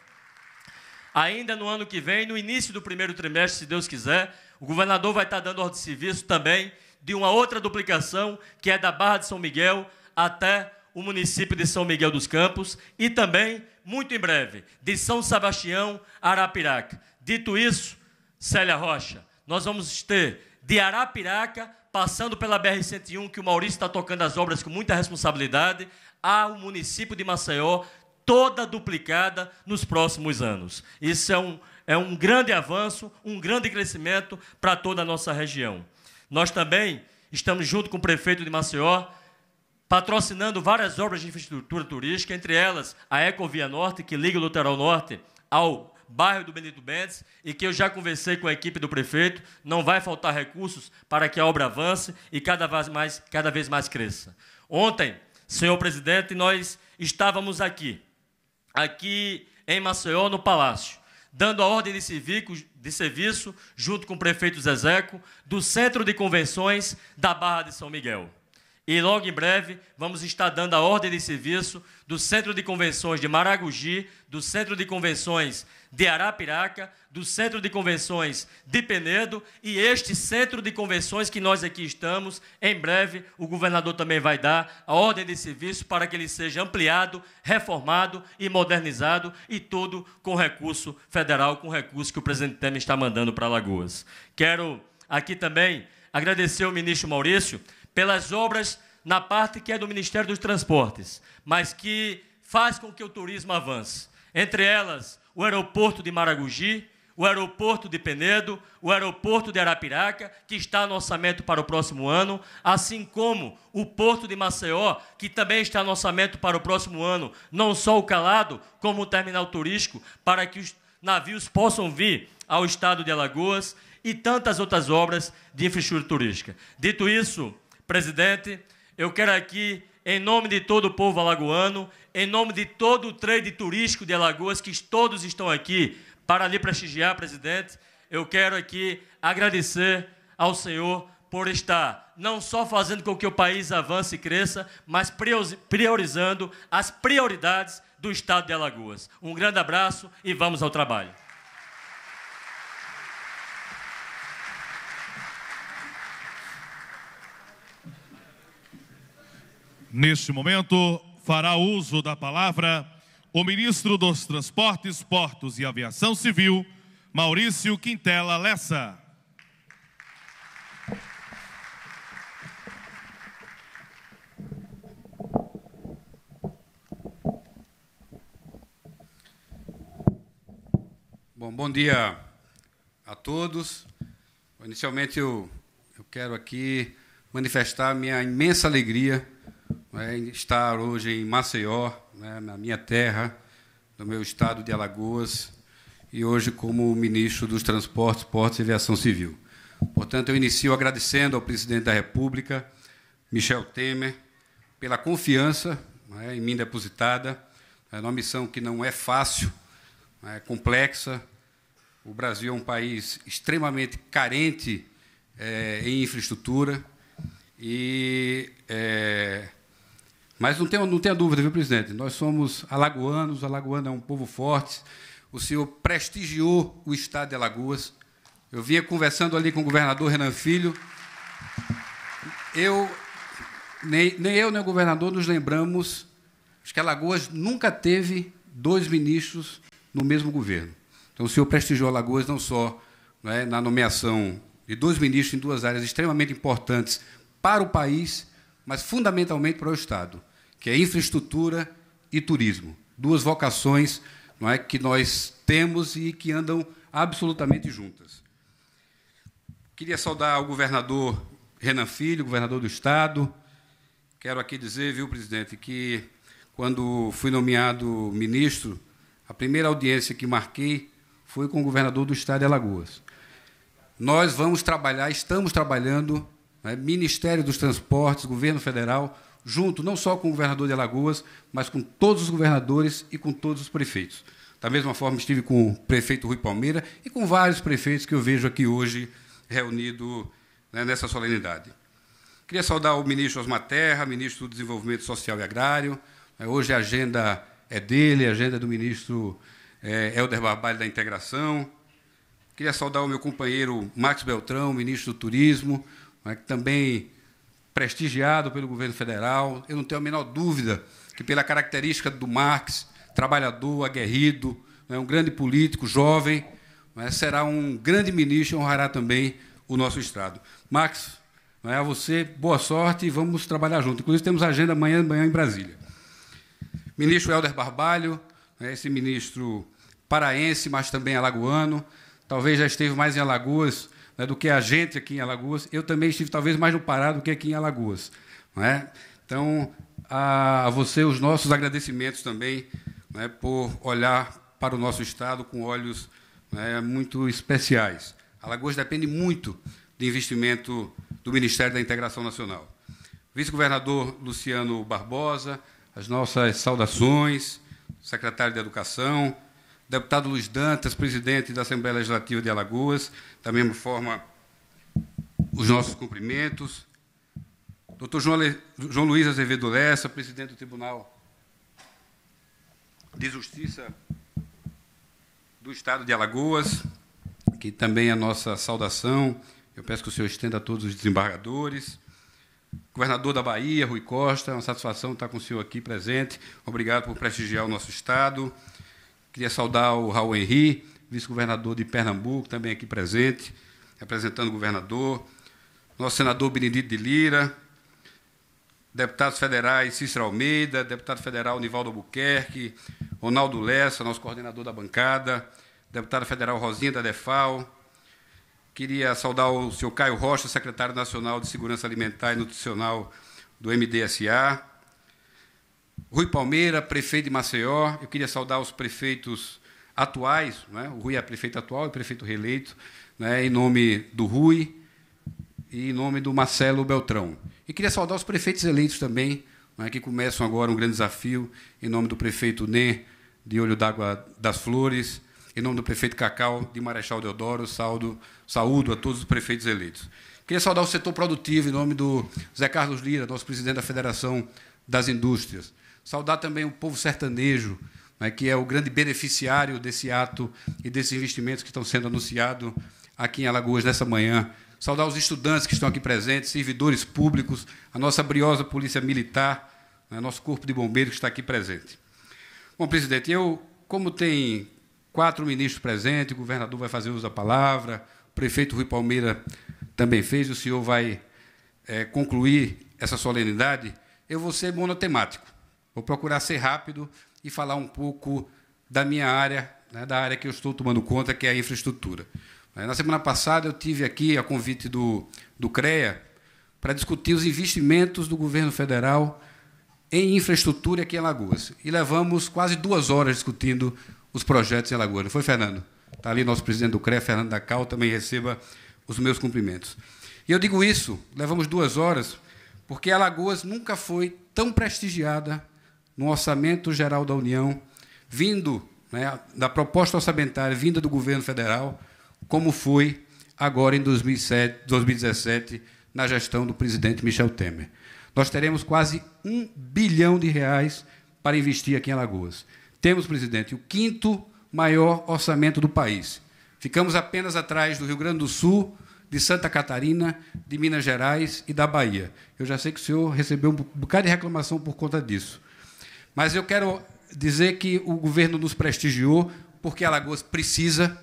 Ainda no ano que vem, no início do primeiro trimestre, se Deus quiser, o governador vai estar dando ordem de serviço também de uma outra duplicação, que é da Barra de São Miguel até o município de São Miguel dos Campos e também, muito em breve, de São Sebastião a Arapiraca. Dito isso, Célia Rocha, nós vamos ter de Arapiraca, passando pela BR-101, que o Maurício está tocando as obras com muita responsabilidade, ao município de Maceió, toda duplicada nos próximos anos. Isso é um, é um grande avanço, um grande crescimento para toda a nossa região. Nós também estamos, junto com o prefeito de Maceió, patrocinando várias obras de infraestrutura turística, entre elas a Ecovia Norte, que liga o Litoral Norte ao bairro do Benito Mendes, e que eu já conversei com a equipe do prefeito, não vai faltar recursos para que a obra avance e cada vez mais, cada vez mais cresça. Ontem, senhor presidente, nós estávamos aqui, aqui em Maceió, no Palácio, dando a ordem de, civico, de serviço, junto com o prefeito Zezeco, do Centro de Convenções da Barra de São Miguel. E logo em breve vamos estar dando a ordem de serviço do Centro de Convenções de Maragogi, do Centro de Convenções de Arapiraca, do Centro de Convenções de Penedo e este Centro de Convenções que nós aqui estamos. Em breve o governador também vai dar a ordem de serviço para que ele seja ampliado, reformado e modernizado e tudo com recurso federal, com recurso que o presidente Temer está mandando para Alagoas. Quero aqui também agradecer ao ministro Maurício pelas obras na parte que é do Ministério dos Transportes, mas que faz com que o turismo avance. Entre elas, o aeroporto de Maragogi, o aeroporto de Penedo, o aeroporto de Arapiraca, que está no orçamento para o próximo ano, assim como o porto de Maceió, que também está no orçamento para o próximo ano, não só o calado, como o terminal turístico, para que os navios possam vir ao estado de Alagoas e tantas outras obras de infraestrutura turística. Dito isso, presidente, eu quero aqui, em nome de todo o povo alagoano, em nome de todo o trade turístico de Alagoas, que todos estão aqui para lhe prestigiar, presidente, eu quero aqui agradecer ao senhor por estar não só fazendo com que o país avance e cresça, mas priorizando as prioridades do estado de Alagoas. Um grande abraço e vamos ao trabalho. Neste momento, fará uso da palavra o ministro dos Transportes, Portos e Aviação Civil, Maurício Quintela Lessa. Bom, bom dia a todos. Inicialmente eu, eu quero aqui manifestar minha imensa alegria né, estar hoje em Maceió, né, na minha terra, no meu estado de Alagoas, e hoje como ministro dos Transportes, Portos e Aviação Civil. Portanto, eu inicio agradecendo ao presidente da República, Michel Temer, pela confiança né, em mim depositada, é uma missão que não é fácil, é complexa. O Brasil é um país extremamente carente é, em infraestrutura e é, mas não tenha, não tenha dúvida, viu, presidente? Nós somos alagoanos, alagoano é um povo forte. O senhor prestigiou o estado de Alagoas. Eu vinha conversando ali com o governador Renan Filho. Eu, nem, nem eu, nem o governador nos lembramos acho que Alagoas nunca teve dois ministros no mesmo governo. Então, o senhor prestigiou Alagoas não só é, na nomeação de dois ministros em duas áreas extremamente importantes para o país, mas fundamentalmente para o Estado que é infraestrutura e turismo. Duas vocações não é, que nós temos e que andam absolutamente juntas. Queria saudar o governador Renan Filho, governador do Estado. Quero aqui dizer, viu, presidente, que quando fui nomeado ministro, a primeira audiência que marquei foi com o governador do Estado de Alagoas. Nós vamos trabalhar, estamos trabalhando, né, Ministério dos Transportes, Governo Federal, junto não só com o governador de Alagoas, mas com todos os governadores e com todos os prefeitos. Da mesma forma, estive com o prefeito Rui Palmeira e com vários prefeitos que eu vejo aqui hoje reunidos né, nessa solenidade. Queria saudar o ministro Osmar Terra, ministro do Desenvolvimento Social e Agrário. É, hoje a agenda é dele, a agenda é do ministro é, Helder Barbalho da Integração. Queria saudar o meu companheiro Max Beltrão, ministro do Turismo, né, que também prestigiado pelo governo federal. Eu não tenho a menor dúvida que, pela característica do Marx, trabalhador, aguerrido, né, um grande político, jovem, né, será um grande ministro e honrará também o nosso Estado. Max, né, a você, boa sorte e vamos trabalhar juntos. Inclusive, temos agenda amanhã, em Brasília. Ministro Helder Barbalho, esse ministro paraense, mas também alagoano, talvez já esteve mais em Alagoas né, do que a gente aqui em Alagoas. Eu também estive talvez mais no Pará do que aqui em Alagoas. É? Então, a você os nossos agradecimentos também né, por olhar para o nosso Estado com olhos né, muito especiais. Alagoas depende muito de investimento do Ministério da Integração Nacional. Vice-governador Luciano Barbosa, as nossas saudações, secretário de Educação, deputado Luiz Dantas, presidente da Assembleia Legislativa de Alagoas, da mesma forma, os nossos cumprimentos. Doutor João. João Luiz Azevedo Lessa, presidente do Tribunal de Justiça do Estado de Alagoas, que também é a nossa saudação. Eu peço que o senhor estenda a todos os desembargadores. Governador da Bahia, Rui Costa, é uma satisfação estar com o senhor aqui presente. Obrigado por prestigiar o nosso Estado. Queria saudar o Raul Henri, vice-governador de Pernambuco, também aqui presente, representando o governador. Nosso senador Benedito de Lira, deputados federais Cícero Almeida, deputado federal Nivaldo Albuquerque, Ronaldo Lessa, nosso coordenador da bancada, deputada federal Rosinha da Defal. Queria saudar o senhor Caio Rocha, secretário nacional de Segurança Alimentar e Nutricional do MDSA. Rui Palmeira, prefeito de Maceió. Eu queria saudar os prefeitos atuais, né? o Rui é prefeito atual e prefeito reeleito, né? em nome do Rui e em nome do Marcelo Beltrão. E queria saudar os prefeitos eleitos também, né? que começam agora um grande desafio, em nome do prefeito Nê, de Olho d'Água das Flores, em nome do prefeito Cacau, de Marechal Deodoro, saldo, saúdo a todos os prefeitos eleitos. Queria saudar o setor produtivo, em nome do Zé Carlos Lira, nosso presidente da Federação das Indústrias. Saudar também o povo sertanejo, né, que é o grande beneficiário desse ato e desses investimentos que estão sendo anunciados aqui em Alagoas nessa manhã. Saudar os estudantes que estão aqui presentes, servidores públicos, a nossa briosa Polícia Militar, né, nosso Corpo de Bombeiros que está aqui presente. Bom, presidente, eu, como tem quatro ministros presentes, o governador vai fazer uso da palavra, o prefeito Rui Palmeira também fez, o senhor vai é, concluir essa solenidade, eu vou ser monotemático. Vou procurar ser rápido e falar um pouco da minha área, né, da área que eu estou tomando conta, que é a infraestrutura. Na semana passada, eu tive aqui, a convite do, do CREA, para discutir os investimentos do governo federal em infraestrutura aqui em Alagoas. E levamos quase duas horas discutindo os projetos em Alagoas. Não foi, Fernando? Está ali nosso presidente do CREA, Fernando da Cal, também receba os meus cumprimentos. E eu digo isso, levamos duas horas, porque Alagoas nunca foi tão prestigiada no orçamento geral da União, vindo né, da proposta orçamentária vinda do governo federal, como foi agora em 2007, 2017, na gestão do presidente Michel Temer. Nós teremos quase um bilhão de reais para investir aqui em Alagoas. Temos, presidente, o quinto maior orçamento do país. Ficamos apenas atrás do Rio Grande do Sul, de Santa Catarina, de Minas Gerais e da Bahia. Eu já sei que o senhor recebeu um bocado de reclamação por conta disso. Mas eu quero dizer que o governo nos prestigiou porque Alagoas precisa.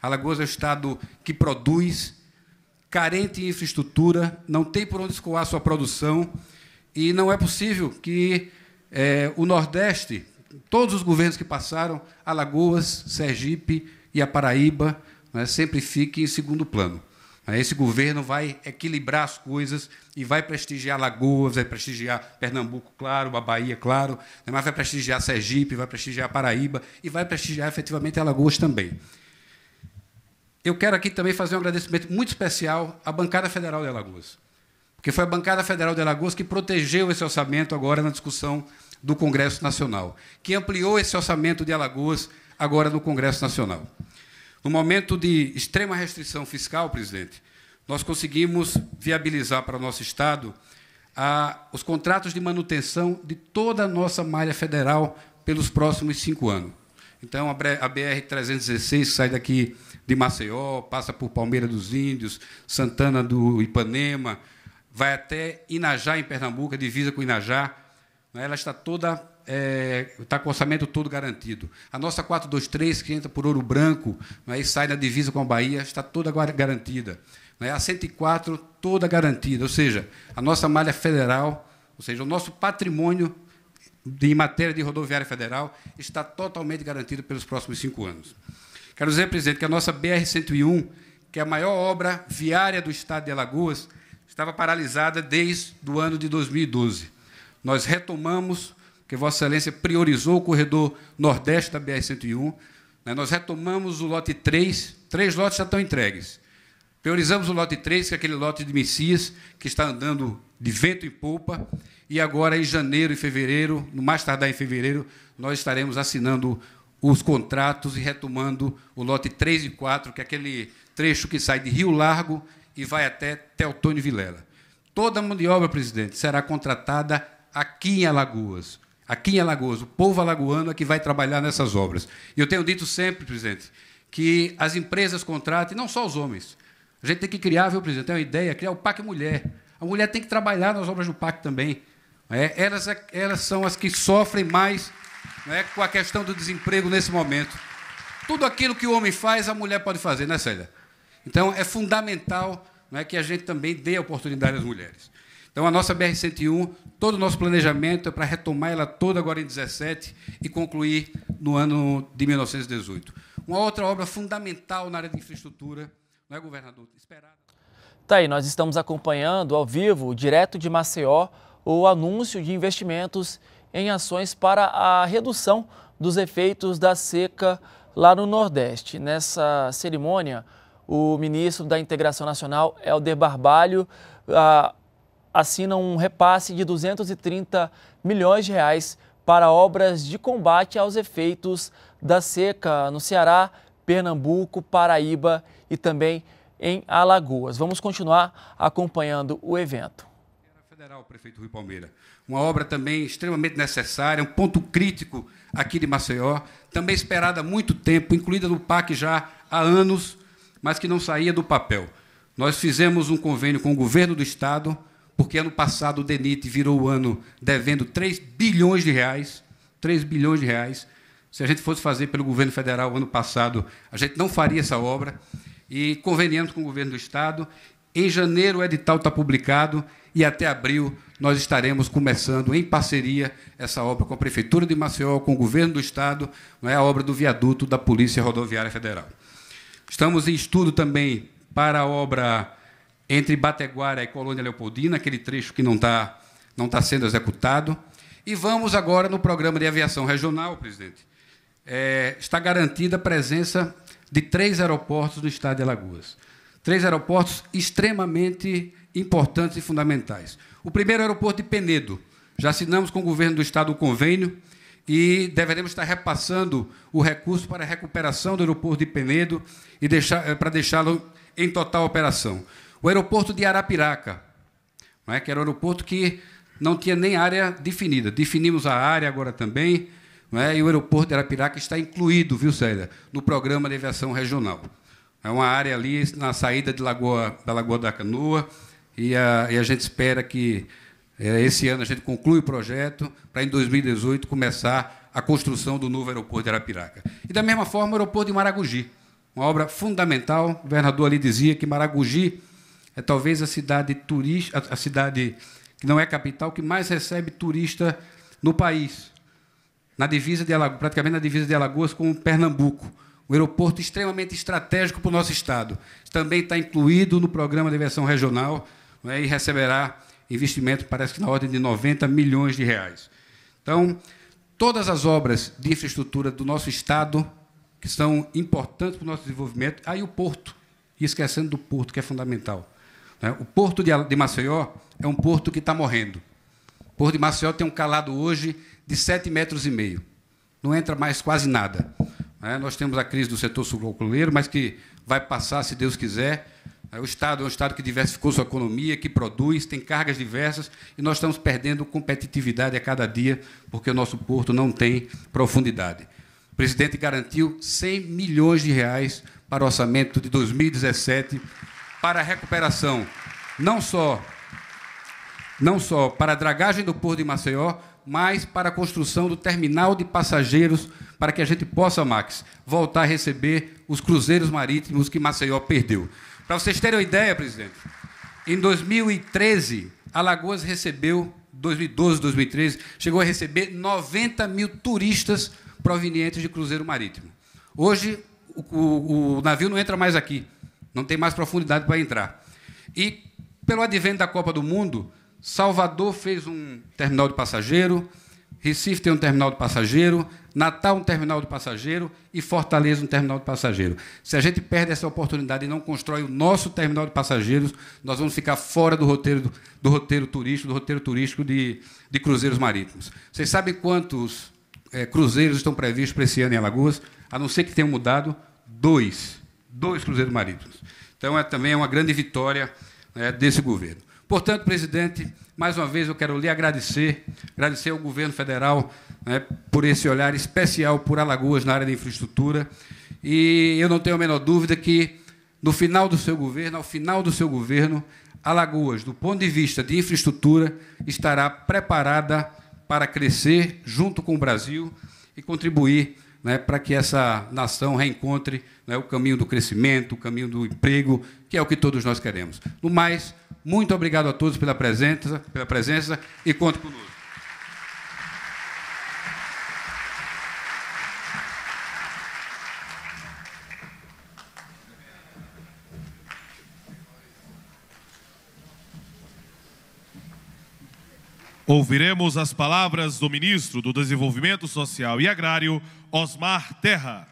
Alagoas é o estado que produz, carente em infraestrutura, não tem por onde escoar sua produção, e não é possível que é, o Nordeste, todos os governos que passaram, Alagoas, Sergipe e a Paraíba, né, sempre fiquem em segundo plano. Esse governo vai equilibrar as coisas e vai prestigiar Lagoas, vai prestigiar Pernambuco, claro, a Bahia, claro, mas vai prestigiar Sergipe, vai prestigiar Paraíba e vai prestigiar efetivamente Alagoas também. Eu quero aqui também fazer um agradecimento muito especial à Bancada Federal de Alagoas, porque foi a Bancada Federal de Alagoas que protegeu esse orçamento agora na discussão do Congresso Nacional, que ampliou esse orçamento de Alagoas agora no Congresso Nacional. No momento de extrema restrição fiscal, presidente, nós conseguimos viabilizar para o nosso Estado a, os contratos de manutenção de toda a nossa malha federal pelos próximos cinco anos. Então, a BR-316 sai daqui de Maceió, passa por Palmeira dos Índios, Santana do Ipanema, vai até Inajá, em Pernambuco, divisa com Inajá. Né, ela está toda é, está com o orçamento todo garantido. A nossa 423, que entra por Ouro Branco, né, e sai na divisa com a Bahia, está toda garantida. Né, a 104, toda garantida. Ou seja, a nossa malha federal, ou seja, o nosso patrimônio de, em matéria de rodoviária federal está totalmente garantido pelos próximos cinco anos. Quero dizer, presidente, que a nossa BR-101, que é a maior obra viária do estado de Alagoas, estava paralisada desde o ano de 2012. Nós retomamos que Vossa Excelência priorizou o corredor nordeste da BR-101. Né? Nós retomamos o lote 3, três lotes já estão entregues. Priorizamos o lote 3, que é aquele lote de Messias, que está andando de vento em polpa, e agora, em janeiro e fevereiro, no mais tardar em fevereiro, nós estaremos assinando os contratos e retomando o lote 3 e 4, que é aquele trecho que sai de Rio Largo e vai até Teotônio Vilela. Toda a mão de obra, presidente, será contratada aqui em Alagoas. Aqui em Alagoas, o povo alagoano é que vai trabalhar nessas obras. E eu tenho dito sempre, presidente, que as empresas contratem, não só os homens. A gente tem que criar, viu, presidente? Tem uma ideia, criar o PAC Mulher. A mulher tem que trabalhar nas obras do PAC também. É, elas, é, elas são as que sofrem mais é, com a questão do desemprego nesse momento. Tudo aquilo que o homem faz, a mulher pode fazer, né, Célia? Então, é fundamental é, que a gente também dê oportunidade às mulheres. Então, a nossa BR-101, todo o nosso planejamento é para retomar ela toda agora em 17 e concluir no ano de 1918. Uma outra obra fundamental na área de infraestrutura, não é, governador? Esperada. Tá aí, nós estamos acompanhando ao vivo, direto de Maceió, o anúncio de investimentos em ações para a redução dos efeitos da seca lá no Nordeste. Nessa cerimônia, o ministro da Integração Nacional, Helder Barbalho, ah, assina um repasse de 230 milhões de reais para obras de combate aos efeitos da seca no Ceará, Pernambuco, Paraíba e também em Alagoas. Vamos continuar acompanhando o evento. Federal, prefeito Rui Palmeira. Uma obra também extremamente necessária, um ponto crítico aqui de Maceió, também esperada há muito tempo, incluída no PAC já há anos, mas que não saía do papel. Nós fizemos um convênio com o governo do Estado porque ano passado o DENIT virou o ano devendo 3 bilhões de reais, 3 bilhões de reais. Se a gente fosse fazer pelo governo federal ano passado, a gente não faria essa obra. E conveniamos com o governo do Estado. Em janeiro o edital está publicado e até abril nós estaremos começando em parceria essa obra com a Prefeitura de Maceió, com o governo do Estado, não é a obra do viaduto da Polícia Rodoviária Federal. Estamos em estudo também para a obra entre Bateguara e Colônia Leopoldina, aquele trecho que não está não tá sendo executado. E vamos agora no programa de aviação regional, presidente. É, está garantida a presença de três aeroportos no estado de Alagoas. Três aeroportos extremamente importantes e fundamentais. O primeiro aeroporto de Penedo. Já assinamos com o governo do estado o convênio e deveremos estar repassando o recurso para a recuperação do aeroporto de Penedo e deixar, é, para deixá-lo em total operação. O aeroporto de Arapiraca, não é? que era um aeroporto que não tinha nem área definida. Definimos a área agora também, não é? e o aeroporto de Arapiraca está incluído, viu, Célia, no programa de aviação regional. É uma área ali na saída de Lagoa, da Lagoa da Canoa, e a, e a gente espera que é, esse ano a gente conclui o projeto para, em 2018, começar a construção do novo aeroporto de Arapiraca. E, da mesma forma, o aeroporto de Maragogi, uma obra fundamental. O governador ali dizia que Maragogi é talvez a cidade turista, a cidade que não é capital que mais recebe turista no país. Na divisa de Alagoas, praticamente na divisa de Alagoas com Pernambuco. Um aeroporto extremamente estratégico para o nosso estado. Também está incluído no programa de aviação regional é, e receberá investimento, parece que na ordem de 90 milhões de reais. Então, todas as obras de infraestrutura do nosso estado que são importantes para o nosso desenvolvimento, aí o porto, e esquecendo do porto, que é fundamental. Né? O porto de Maceió é um porto que está morrendo. O porto de Maceió tem um calado hoje de 7 metros e meio. Não entra mais quase nada. Né? Nós temos a crise do setor sucroalcooleiro, mas que vai passar, se Deus quiser. O Estado é um Estado que diversificou sua economia, que produz, tem cargas diversas, e nós estamos perdendo competitividade a cada dia, porque o nosso porto não tem profundidade. O presidente garantiu 100 milhões de reais para o orçamento de 2017 para a recuperação, não só, não só para a dragagem do porto de Maceió, mas para a construção do terminal de passageiros, para que a gente possa, Max, voltar a receber os cruzeiros marítimos que Maceió perdeu. Para vocês terem uma ideia, presidente, em 2013, Alagoas recebeu, 2012, 2013, chegou a receber 90 mil turistas provenientes de cruzeiro marítimo. Hoje, o, o, o navio não entra mais aqui, não tem mais profundidade para entrar. E, pelo advento da Copa do Mundo, Salvador fez um terminal de passageiro, Recife tem um terminal de passageiro, Natal um terminal de passageiro e Fortaleza um terminal de passageiro. Se a gente perde essa oportunidade e não constrói o nosso terminal de passageiros, nós vamos ficar fora do roteiro, do, do roteiro turístico, do roteiro turístico de, de cruzeiros marítimos. Vocês sabem quantos é, cruzeiros estão previstos para esse ano em Alagoas? A não ser que tenham mudado, dois. Dois cruzeiros marítimos. Então, é também uma grande vitória né, desse governo. Portanto, presidente, mais uma vez eu quero lhe agradecer, agradecer ao governo federal né, por esse olhar especial por Alagoas na área de infraestrutura. E eu não tenho a menor dúvida que, no final do seu governo, ao final do seu governo, Alagoas, do ponto de vista de infraestrutura, estará preparada para crescer junto com o Brasil e contribuir né, para que essa nação reencontre né, o caminho do crescimento, o caminho do emprego, que é o que todos nós queremos. No mais, muito obrigado a todos pela presença, pela presença e conto conosco. Ouviremos as palavras do ministro do Desenvolvimento Social e Agrário, Osmar Terra.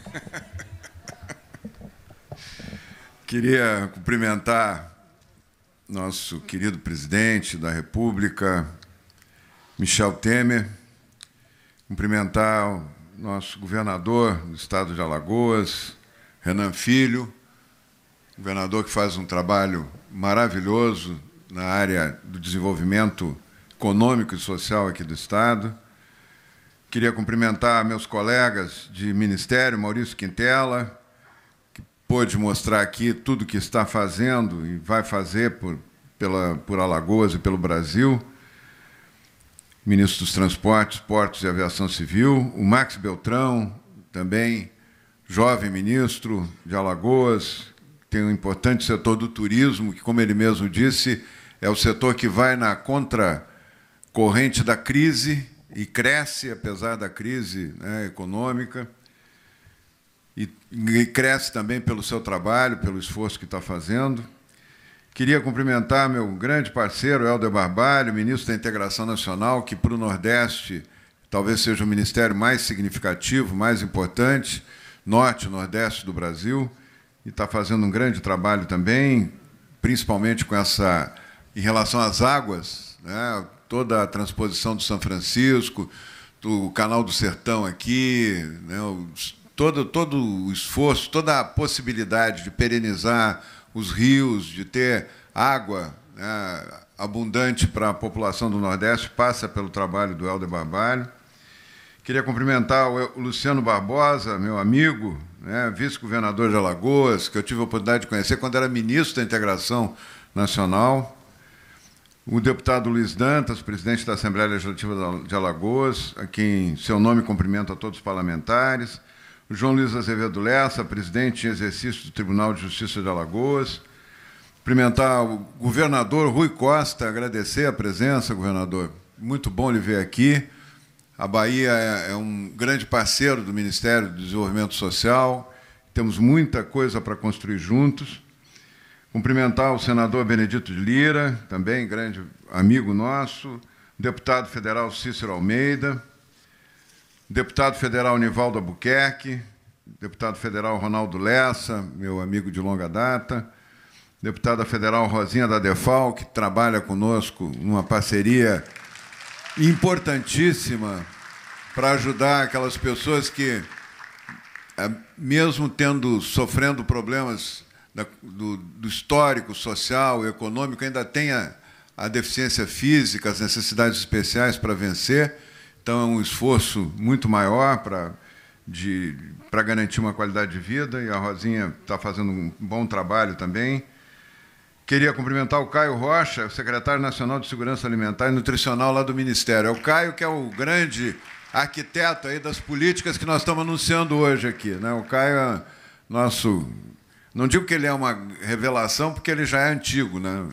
Queria cumprimentar nosso querido presidente da República, Michel Temer, cumprimentar o nosso governador do estado de Alagoas, Renan Filho, governador que faz um trabalho maravilhoso na área do desenvolvimento econômico e social aqui do estado. Queria cumprimentar meus colegas de ministério, Maurício Quintela, pôde mostrar aqui tudo que está fazendo e vai fazer por, pela, por Alagoas e pelo Brasil. Ministro dos Transportes, Portos e Aviação Civil, o Max Beltrão, também jovem ministro de Alagoas, tem um importante setor do turismo, que, como ele mesmo disse, é o setor que vai na contracorrente da crise e cresce, apesar da crise né, econômica e, e cresce também pelo seu trabalho, pelo esforço que está fazendo. Queria cumprimentar meu grande parceiro, Helder Barbalho, ministro da Integração Nacional, que para o Nordeste talvez seja o ministério mais significativo, mais importante, Norte Nordeste do Brasil, e está fazendo um grande trabalho também, principalmente com essa, em relação às águas, né, toda a transposição do São Francisco, do Canal do Sertão aqui, né, todo, todo o esforço, toda a possibilidade de perenizar os rios, de ter água né, abundante para a população do Nordeste, passa pelo trabalho do Helder Barbalho. Queria cumprimentar o Luciano Barbosa, meu amigo, né, vice-governador de Alagoas, que eu tive a oportunidade de conhecer quando era ministro da Integração Nacional. O deputado Luiz Dantas, presidente da Assembleia Legislativa de Alagoas, a quem seu nome cumprimento a todos os parlamentares o João Luiz Azevedo Lessa, presidente em exercício do Tribunal de Justiça de Alagoas. Cumprimentar o governador Rui Costa, agradecer a presença, governador. Muito bom lhe ver aqui. A Bahia é, é um grande parceiro do Ministério do Desenvolvimento Social. Temos muita coisa para construir juntos. Cumprimentar o senador Benedito de Lira, também grande amigo nosso, deputado federal Cícero Almeida, deputado federal Nivaldo Albuquerque, deputado federal Ronaldo Lessa, meu amigo de longa data, deputada federal Rosinha da Defal, que trabalha conosco numa parceria importantíssima para ajudar aquelas pessoas que, é, mesmo tendo sofrendo problemas do, do histórico, social, econômico, ainda tem a, a deficiência física, as necessidades especiais para vencer. Então, é um esforço muito maior para para garantir uma qualidade de vida, e a Rosinha está fazendo um bom trabalho também. Queria cumprimentar o Caio Rocha, secretário nacional de Segurança Alimentar e Nutricional lá do Ministério. É o Caio que é o grande arquiteto aí das políticas que nós estamos anunciando hoje aqui. Né? O Caio é nosso. Não digo que ele é uma revelação, porque ele já é antigo, né?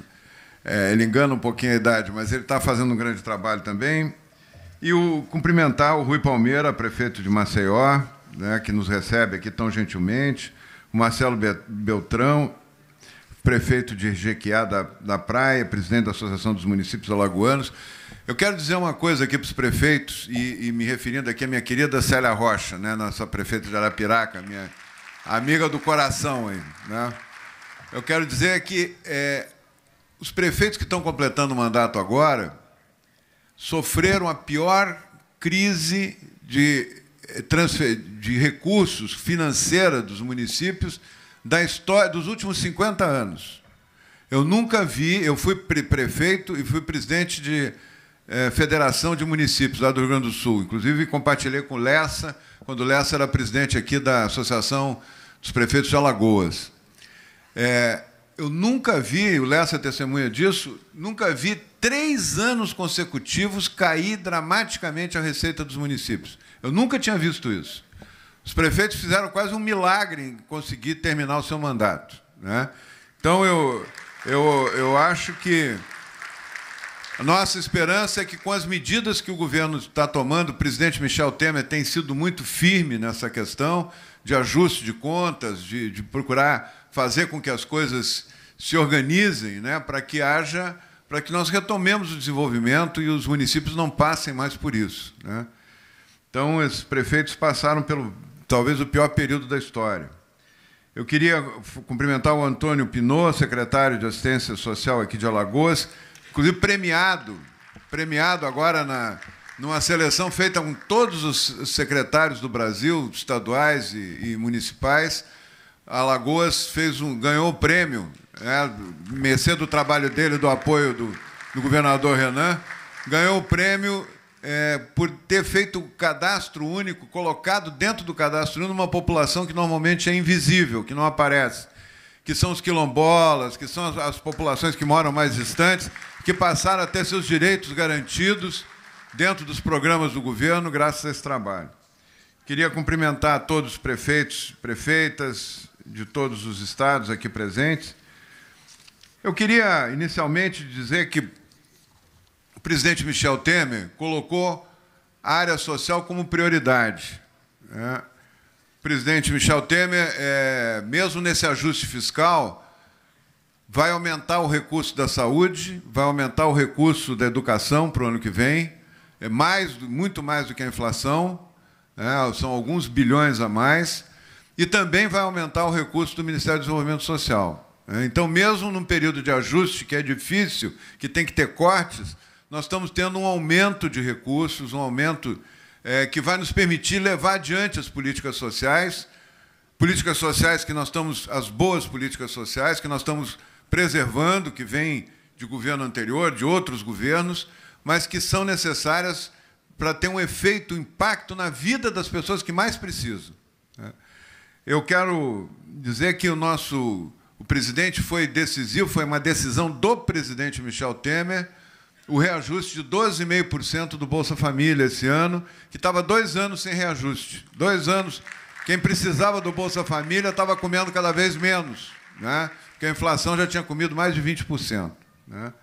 É, ele engana um pouquinho a idade, mas ele está fazendo um grande trabalho também. E o, cumprimentar o Rui Palmeira, prefeito de Maceió, né, que nos recebe aqui tão gentilmente, o Marcelo Beltrão, prefeito de Jequiá da, da Praia, presidente da Associação dos Municípios Alagoanos. Eu quero dizer uma coisa aqui para os prefeitos, e, e, me referindo aqui à minha querida Célia Rocha, né, nossa prefeita de Arapiraca, minha amiga do coração aí. Né? Eu quero dizer que é, os prefeitos que estão completando o mandato agora sofreram a pior crise de, eh, transfer, de recursos financeira dos municípios da história dos últimos 50 anos. Eu nunca vi, eu fui prefeito e fui presidente de é, Federação de Municípios lá do Rio Grande do Sul. Inclusive, compartilhei com o Lessa, quando o Lessa era presidente aqui da Associação dos Prefeitos de Alagoas. É, eu nunca vi, o Lessa é testemunha disso, nunca vi três anos consecutivos cair dramaticamente a receita dos municípios. Eu nunca tinha visto isso. Os prefeitos fizeram quase um milagre em conseguir terminar o seu mandato. Né? Então, eu, eu, eu acho que a nossa esperança é que, com as medidas que o governo está tomando, o presidente Michel Temer tem sido muito firme nessa questão de ajuste de contas, de, de procurar fazer com que as coisas se organizem né, para que haja, para que nós retomemos o desenvolvimento e os municípios não passem mais por isso. Né? Então, esses prefeitos passaram pelo talvez o pior período da história. Eu queria cumprimentar o Antônio Pinot, secretário de Assistência Social aqui de Alagoas, inclusive premiado, premiado agora na, numa seleção feita com todos os secretários do Brasil, estaduais e, e municipais, Alagoas fez um, ganhou o prêmio, né, mercê do trabalho dele, do apoio do, do governador Renan, ganhou o prêmio é, por ter feito o cadastro único, colocado dentro do cadastro único uma população que normalmente é invisível, que não aparece, que são os quilombolas, que são as, as populações que moram mais distantes, que passaram a ter seus direitos garantidos dentro dos programas do governo, graças a esse trabalho. Queria cumprimentar todos os prefeitos, prefeitas, de todos os estados aqui presentes. Eu queria, inicialmente, dizer que presidente Michel Temer colocou a área social como prioridade. Né? O presidente Michel Temer, é, mesmo nesse ajuste fiscal, vai aumentar o recurso da saúde, vai aumentar o recurso da educação para o ano que vem, é mais, muito mais do que a inflação, né? são alguns bilhões a mais. E também vai aumentar o recurso do Ministério do Desenvolvimento Social. Né? Então, mesmo num período de ajuste que é difícil, que tem que ter cortes, nós estamos tendo um aumento de recursos, um aumento é, que vai nos permitir levar adiante as políticas sociais, políticas sociais que nós estamos, as boas políticas sociais que nós estamos preservando, que vêm de governo anterior, de outros governos, mas que são necessárias para ter um efeito, um impacto na vida das pessoas que mais precisam. Né? Eu quero dizer que o nosso o presidente foi decisivo, foi uma decisão do presidente Michel Temer, o reajuste de 12,5% do Bolsa Família esse ano, que estava dois anos sem reajuste. Dois anos. Quem precisava do Bolsa Família estava comendo cada vez menos, né? porque a inflação já tinha comido mais de 20%. Né?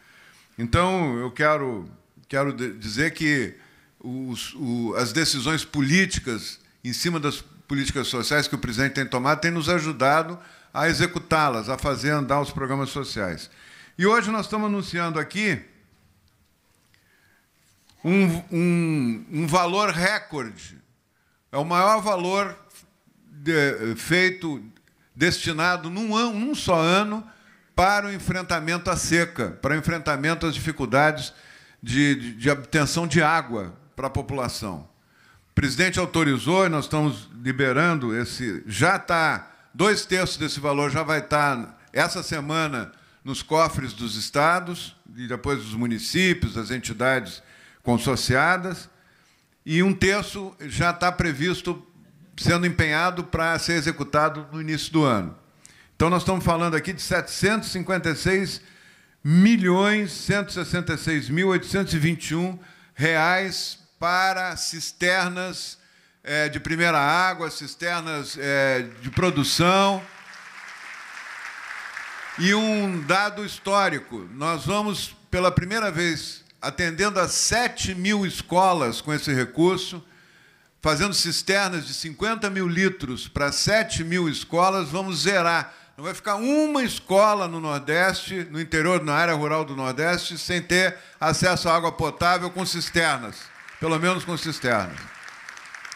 Então, eu quero, quero dizer que os, o, as decisões políticas em cima das políticas sociais que o presidente tem tomado tem nos ajudado a executá-las, a fazer andar os programas sociais. E hoje nós estamos anunciando aqui um, um, um valor recorde. É o maior valor de, feito, destinado num, ano, num só ano, para o enfrentamento à seca, para o enfrentamento às dificuldades de, de, de obtenção de água para a população. O presidente autorizou e nós estamos liberando esse. Já está, dois terços desse valor já vai estar essa semana nos cofres dos estados, e depois dos municípios, das entidades consociadas, e um terço já está previsto sendo empenhado para ser executado no início do ano. Então, nós estamos falando aqui de 756 milhões 166 mil 821 reais para cisternas é, de primeira água, cisternas é, de produção. E um dado histórico: nós vamos, pela primeira vez, atendendo a 7 mil escolas com esse recurso, fazendo cisternas de 50 mil litros para 7 mil escolas, vamos zerar não vai ficar uma escola no Nordeste, no interior, na área rural do Nordeste, sem ter acesso à água potável com cisternas, pelo menos com cisternas.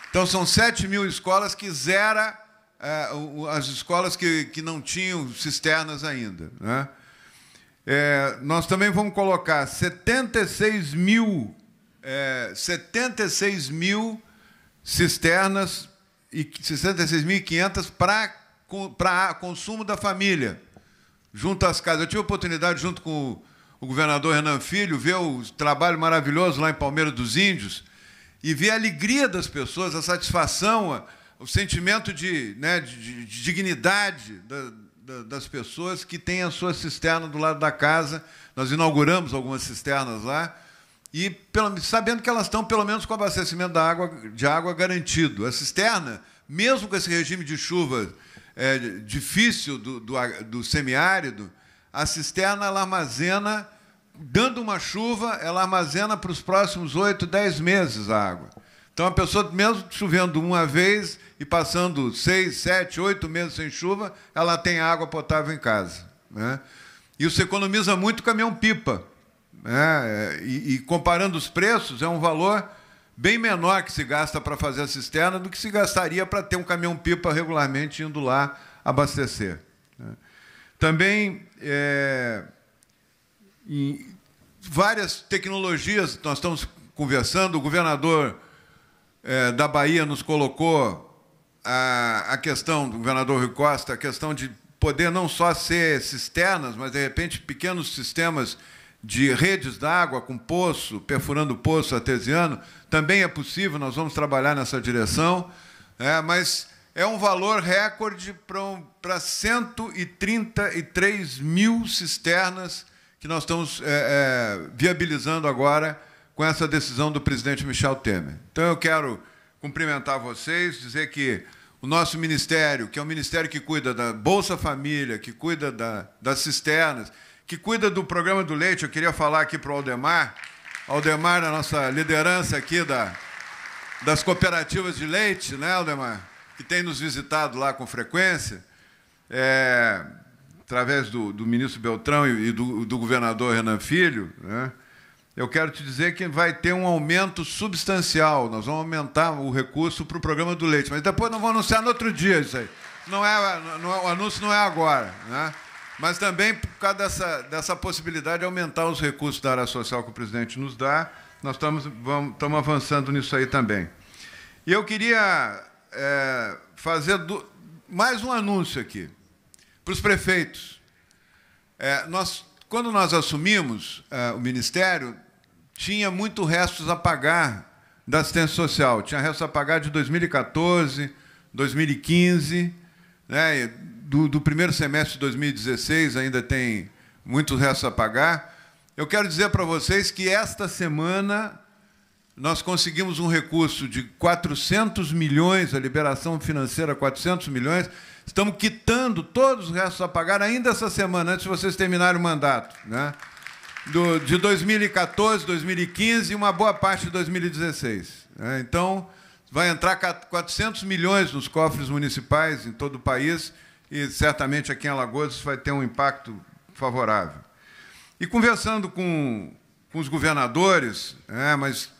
Então, são 7 mil escolas que zera é, as escolas que, que não tinham cisternas ainda. Né? É, nós também vamos colocar 76 mil, é, 76 mil cisternas e 66.500 para consumo da família, junto às casas. Eu tive a oportunidade, junto com o governador Renan Filho, ver o trabalho maravilhoso lá em Palmeiras dos Índios e ver a alegria das pessoas, a satisfação, o sentimento de, né, de, de dignidade da, da, das pessoas que têm a sua cisterna do lado da casa. Nós inauguramos algumas cisternas lá e pelo, sabendo que elas estão pelo menos com abastecimento da água, de água garantido. A cisterna, mesmo com esse regime de chuva é, difícil do, do, do semiárido, a cisterna ela armazena, dando uma chuva, ela armazena para os próximos oito, dez meses a água. Então, a pessoa, mesmo chovendo uma vez e passando seis, sete, oito meses sem chuva, ela tem água potável em casa. Né? Isso economiza muito caminhão-pipa. Né? E, e, comparando os preços, é um valor bem menor que se gasta para fazer a cisterna do que se gastaria para ter um caminhão-pipa regularmente indo lá abastecer. Né? Também, é, várias tecnologias, nós estamos conversando, o governador é, da Bahia nos colocou a, a questão, do governador Rui Costa, a questão de poder não só ser cisternas, mas, de repente, pequenos sistemas de redes d'água com poço, perfurando poço artesiano, também é possível, nós vamos trabalhar nessa direção, é, mas é um valor recorde para 133 mil cisternas que nós estamos é, é, viabilizando agora com essa decisão do presidente Michel Temer. Então, eu quero cumprimentar vocês, dizer que o nosso ministério, que é um ministério que cuida da Bolsa Família, que cuida da, das cisternas, que cuida do programa do leite, eu queria falar aqui para o Aldemar, Aldemar, a nossa liderança aqui da, das cooperativas de leite, né, Aldemar? Que tem nos visitado lá com frequência, é, através do, do, ministro Beltrão e, do, do, governador Renan Filho, né? Eu quero te dizer que vai ter um aumento substancial. Nós vamos aumentar o recurso para o programa do leite, mas depois nós vamos anunciar no outro dia isso aí. Não é, não é, o anúncio não é agora. Né? mas também por causa dessa, dessa possibilidade de aumentar os recursos da área social que o presidente nos dá, nós estamos, vamos, estamos avançando nisso aí também. E eu queria é, fazer do, mais um anúncio aqui para os prefeitos. É, nós, quando nós assumimos é, o Ministério, tinha muito restos a pagar da assistência social. Tinha restos a pagar de 2014, 2015, né, do, do primeiro semestre de 2016 ainda tem muitos restos a pagar. Eu quero dizer para vocês que esta semana nós conseguimos um recurso de 400 milhões, a liberação financeira 400 milhões. Estamos quitando todos os restos a pagar ainda essa semana, antes de vocês terminarem o mandato. Né? Do, de 2014, 2015 e uma boa parte de 2016. Né? Então, vai entrar 400 milhões nos cofres municipais em todo o país e certamente aqui em Alagoas isso vai ter um impacto favorável. E conversando com, com os governadores, é, mas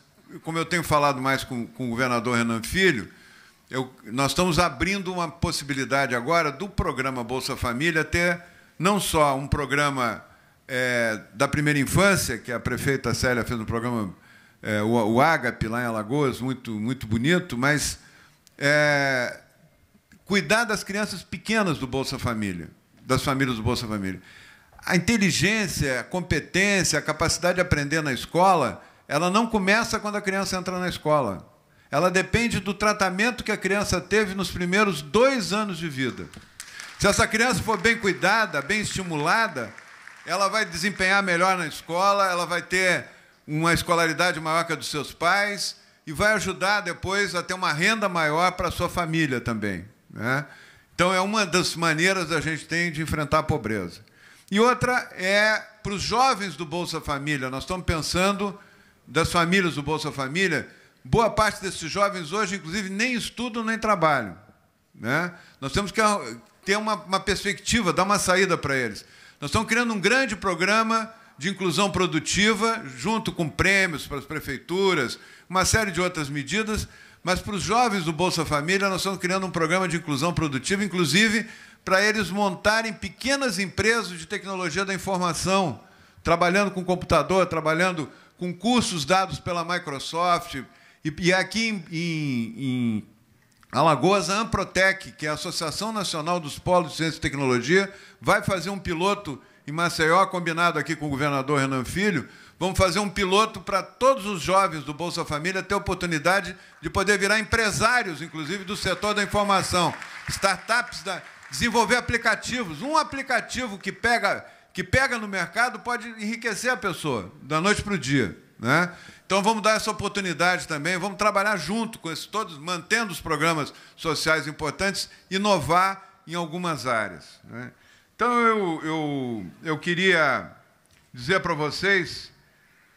como eu tenho falado mais com, com o governador Renan Filho, eu, nós estamos abrindo uma possibilidade agora do programa Bolsa Família ter não só um programa é, da primeira infância, que a prefeita Célia fez um programa, é, o, o lá em Alagoas, muito, muito bonito, mas é, cuidar das crianças pequenas do Bolsa Família, das famílias do Bolsa Família. A inteligência, a competência, a capacidade de aprender na escola, ela não começa quando a criança entra na escola. Ela depende do tratamento que a criança teve nos primeiros dois anos de vida. Se essa criança for bem cuidada, bem estimulada, ela vai desempenhar melhor na escola, ela vai ter uma escolaridade maior que a dos seus pais e vai ajudar depois a ter uma renda maior para a sua família também. Né? Então, é uma das maneiras da gente tem de enfrentar a pobreza. E outra é para os jovens do Bolsa Família. Nós estamos pensando das famílias do Bolsa Família. Boa parte desses jovens hoje, inclusive, nem estudam nem trabalham. Né? Nós temos que ter uma, uma perspectiva, dar uma saída para eles. Nós estamos criando um grande programa de inclusão produtiva, junto com prêmios para as prefeituras, uma série de outras medidas, mas para os jovens do Bolsa Família, nós estamos criando um programa de inclusão produtiva, inclusive para eles montarem pequenas empresas de tecnologia da informação, trabalhando com computador, trabalhando com cursos dados pela Microsoft. E, aqui em Alagoas, a Amprotec, que é a Associação Nacional dos Polos de Ciência e Tecnologia, vai fazer um piloto em Maceió, combinado aqui com o governador Renan Filho. Vamos fazer um piloto para todos os jovens do Bolsa Família ter oportunidade de poder virar empresários, inclusive do setor da informação. Startups, da, desenvolver aplicativos. Um aplicativo que pega, que pega no mercado pode enriquecer a pessoa, da noite para o dia. Né? Então vamos dar essa oportunidade também, vamos trabalhar junto com esses todos, mantendo os programas sociais importantes, inovar em algumas áreas. Né? Então eu, eu, eu queria dizer para vocês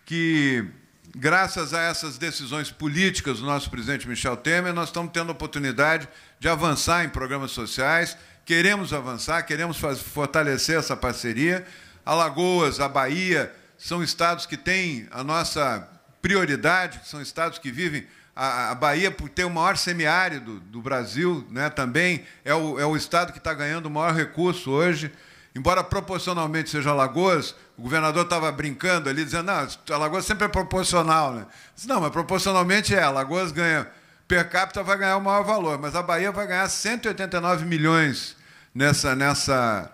que, graças a essas decisões políticas do nosso presidente Michel Temer, nós estamos tendo a oportunidade de avançar em programas sociais, queremos avançar, queremos fortalecer essa parceria. Alagoas, a Bahia, são estados que têm a nossa prioridade, são estados que vivem. A, a Bahia, por ter o maior semiárido do Brasil, né, também é o, é o estado que está ganhando o maior recurso hoje. Embora proporcionalmente seja Alagoas, o governador estava brincando ali, dizendo: não, Alagoas sempre é proporcional. Né? Disse, não, mas proporcionalmente é. Alagoas ganha, per capita vai ganhar o maior valor, mas a Bahia vai ganhar 189 milhões nessa, nessa,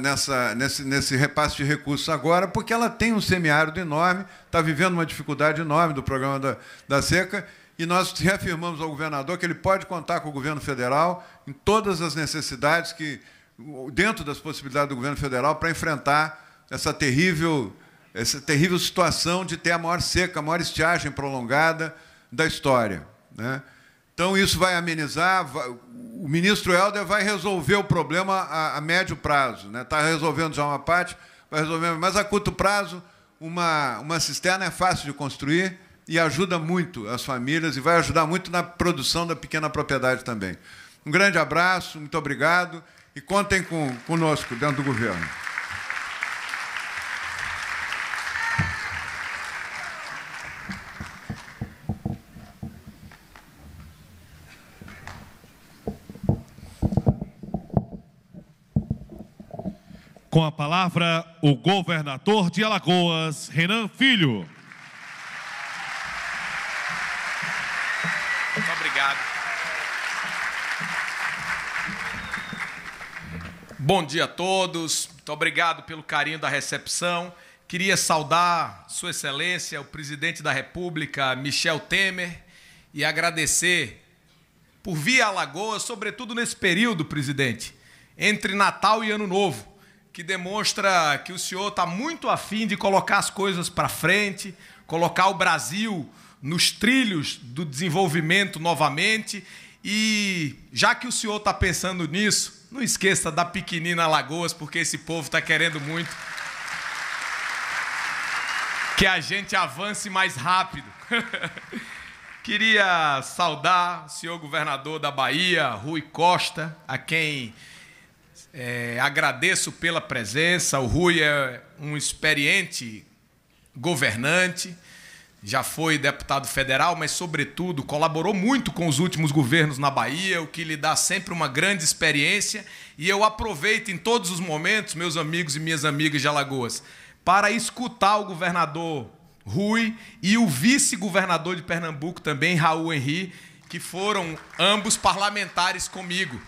nessa, nesse, nesse repasse de recursos agora, porque ela tem um semiárido enorme, está vivendo uma dificuldade enorme do programa da, da seca, e nós reafirmamos ao governador que ele pode contar com o governo federal em todas as necessidades que, dentro das possibilidades do governo federal, para enfrentar essa terrível, essa terrível situação de ter a maior seca, a maior estiagem prolongada da história. Né? Então, isso vai amenizar, o ministro Helder vai resolver o problema a, a médio prazo. Está né? Tá resolvendo já uma parte, vai resolver, mas a curto prazo, uma, uma cisterna é fácil de construir e ajuda muito as famílias e vai ajudar muito na produção da pequena propriedade também. Um grande abraço, muito obrigado e contem com, conosco dentro do governo. Com a palavra, o governador de Alagoas, Renan Filho. Muito obrigado. Bom dia a todos. Muito obrigado pelo carinho da recepção. Queria saudar Sua Excelência, o presidente da República, Michel Temer, e agradecer por vir a Alagoas, sobretudo nesse período, presidente, entre Natal e Ano Novo que demonstra que o senhor está muito afim de colocar as coisas para frente, colocar o Brasil nos trilhos do desenvolvimento novamente. E já que o senhor está pensando nisso, não esqueça da pequenina Lagoas, porque esse povo está querendo muito que a gente avance mais rápido. Queria saudar o senhor governador da Bahia, Rui Costa, a quem é, agradeço pela presença. O Rui é um experiente governante. já foi deputado federal, mas, sobretudo, colaborou muito com os últimos governos na Bahia, o que lhe dá sempre uma grande experiência. E eu aproveito em todos os momentos, meus amigos e minhas amigas de Alagoas, para escutar o governador Rui e o vice-governador de Pernambuco também, Raul Henri, que foram ambos parlamentares comigo.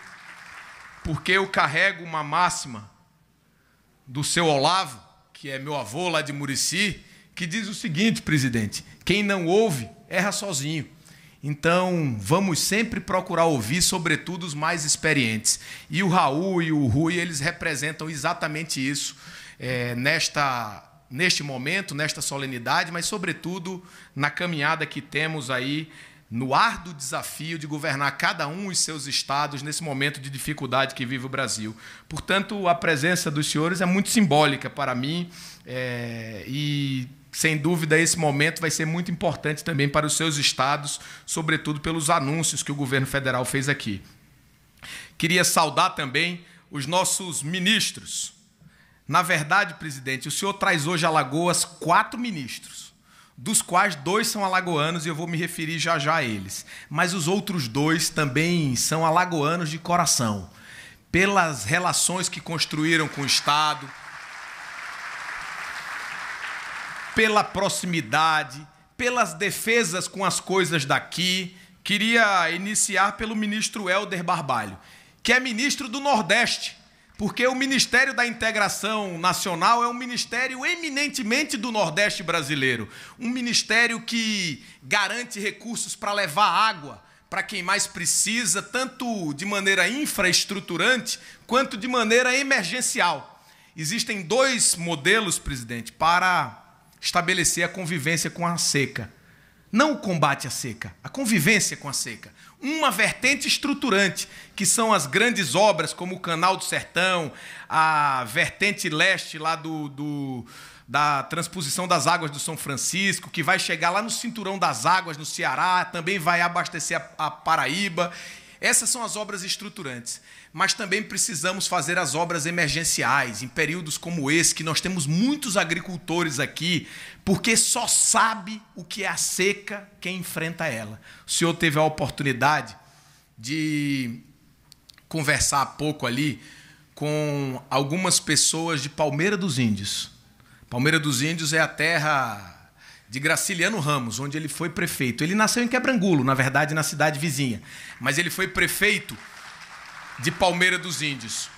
Porque eu carrego uma máxima do seu Olavo, que é meu avô lá de Murici, que diz o seguinte, presidente: quem não ouve, erra sozinho. Então, vamos sempre procurar ouvir, sobretudo, os mais experientes. E o Raul e o Rui, eles representam exatamente isso é, nesta, neste momento, nesta solenidade, mas, sobretudo, na caminhada que temos aí no árduo desafio de governar cada um os seus estados nesse momento de dificuldade que vive o Brasil. Portanto, a presença dos senhores é muito simbólica para mim é, e sem dúvida, esse momento vai ser muito importante também para os seus estados, sobretudo pelos anúncios que o governo federal fez aqui. Queria saudar também os nossos ministros. Na verdade, presidente, o senhor traz hoje a Alagoas quatro ministros, dos quais dois são alagoanos e eu vou me referir já já a eles. Mas os outros dois também são alagoanos de coração, pelas relações que construíram com o Estado pela proximidade, pelas defesas com as coisas daqui. Queria iniciar pelo ministro Helder Barbalho, que é ministro do Nordeste, porque o Ministério da Integração Nacional é um ministério eminentemente do Nordeste brasileiro, um ministério que garante recursos para levar água para quem mais precisa, tanto de maneira infraestruturante quanto de maneira emergencial. Existem dois modelos, presidente, para estabelecer a convivência com a seca. Não o combate à seca, a convivência com a seca. Uma vertente estruturante, que são as grandes obras, como o Canal do Sertão, a vertente leste lá do, do da transposição das águas do São Francisco, que vai chegar lá no cinturão das águas, no Ceará, também vai abastecer a, a Paraíba. Essas são as obras estruturantes mas também precisamos fazer as obras emergenciais em períodos como esse, que nós temos muitos agricultores aqui, porque só sabe o que é a seca quem enfrenta ela. O senhor teve a oportunidade de conversar há pouco ali com algumas pessoas de Palmeira dos Índios. Palmeira dos Índios é a terra de Graciliano Ramos, onde ele foi prefeito. Ele nasceu em Quebrangulo, na verdade, na cidade vizinha, mas ele foi prefeito de Palmeira dos Índios.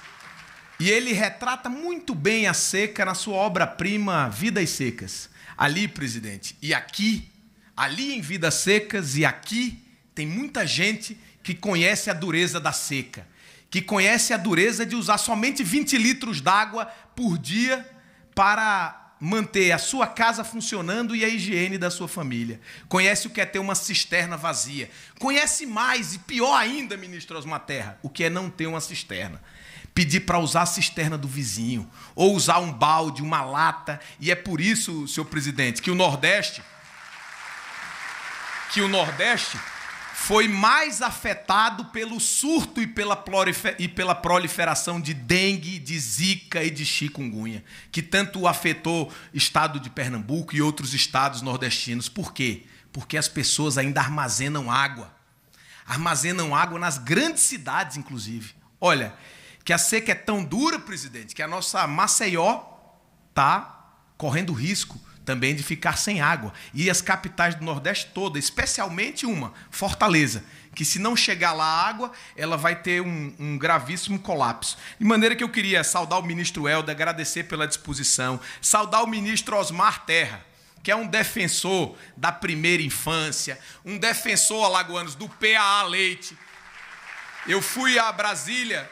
E ele retrata muito bem a seca na sua obra-prima Vidas Secas. Ali, presidente, e aqui, ali em Vidas Secas e aqui, tem muita gente que conhece a dureza da seca, que conhece a dureza de usar somente 20 litros d'água por dia para manter a sua casa funcionando e a higiene da sua família. Conhece o que é ter uma cisterna vazia. Conhece mais e pior ainda, ministro Osmar Terra, o que é não ter uma cisterna. Pedir para usar a cisterna do vizinho, ou usar um balde, uma lata. E é por isso, senhor presidente, que o Nordeste que o Nordeste foi mais afetado pelo surto e pela, e pela proliferação de dengue, de zika e de chikungunya, que tanto afetou o estado de Pernambuco e outros estados nordestinos. Por quê? Porque as pessoas ainda armazenam água. Armazenam água nas grandes cidades, inclusive. Olha, que a seca é tão dura, presidente, que a nossa Maceió está correndo risco também de ficar sem água. E as capitais do Nordeste toda, especialmente uma, Fortaleza, que se não chegar lá a água, ela vai ter um, um, gravíssimo colapso. De maneira que eu queria saudar o ministro Helder, agradecer pela disposição, saudar o ministro Osmar Terra, que é um defensor da primeira infância, um defensor alagoanos do PAA Leite. Eu fui a Brasília,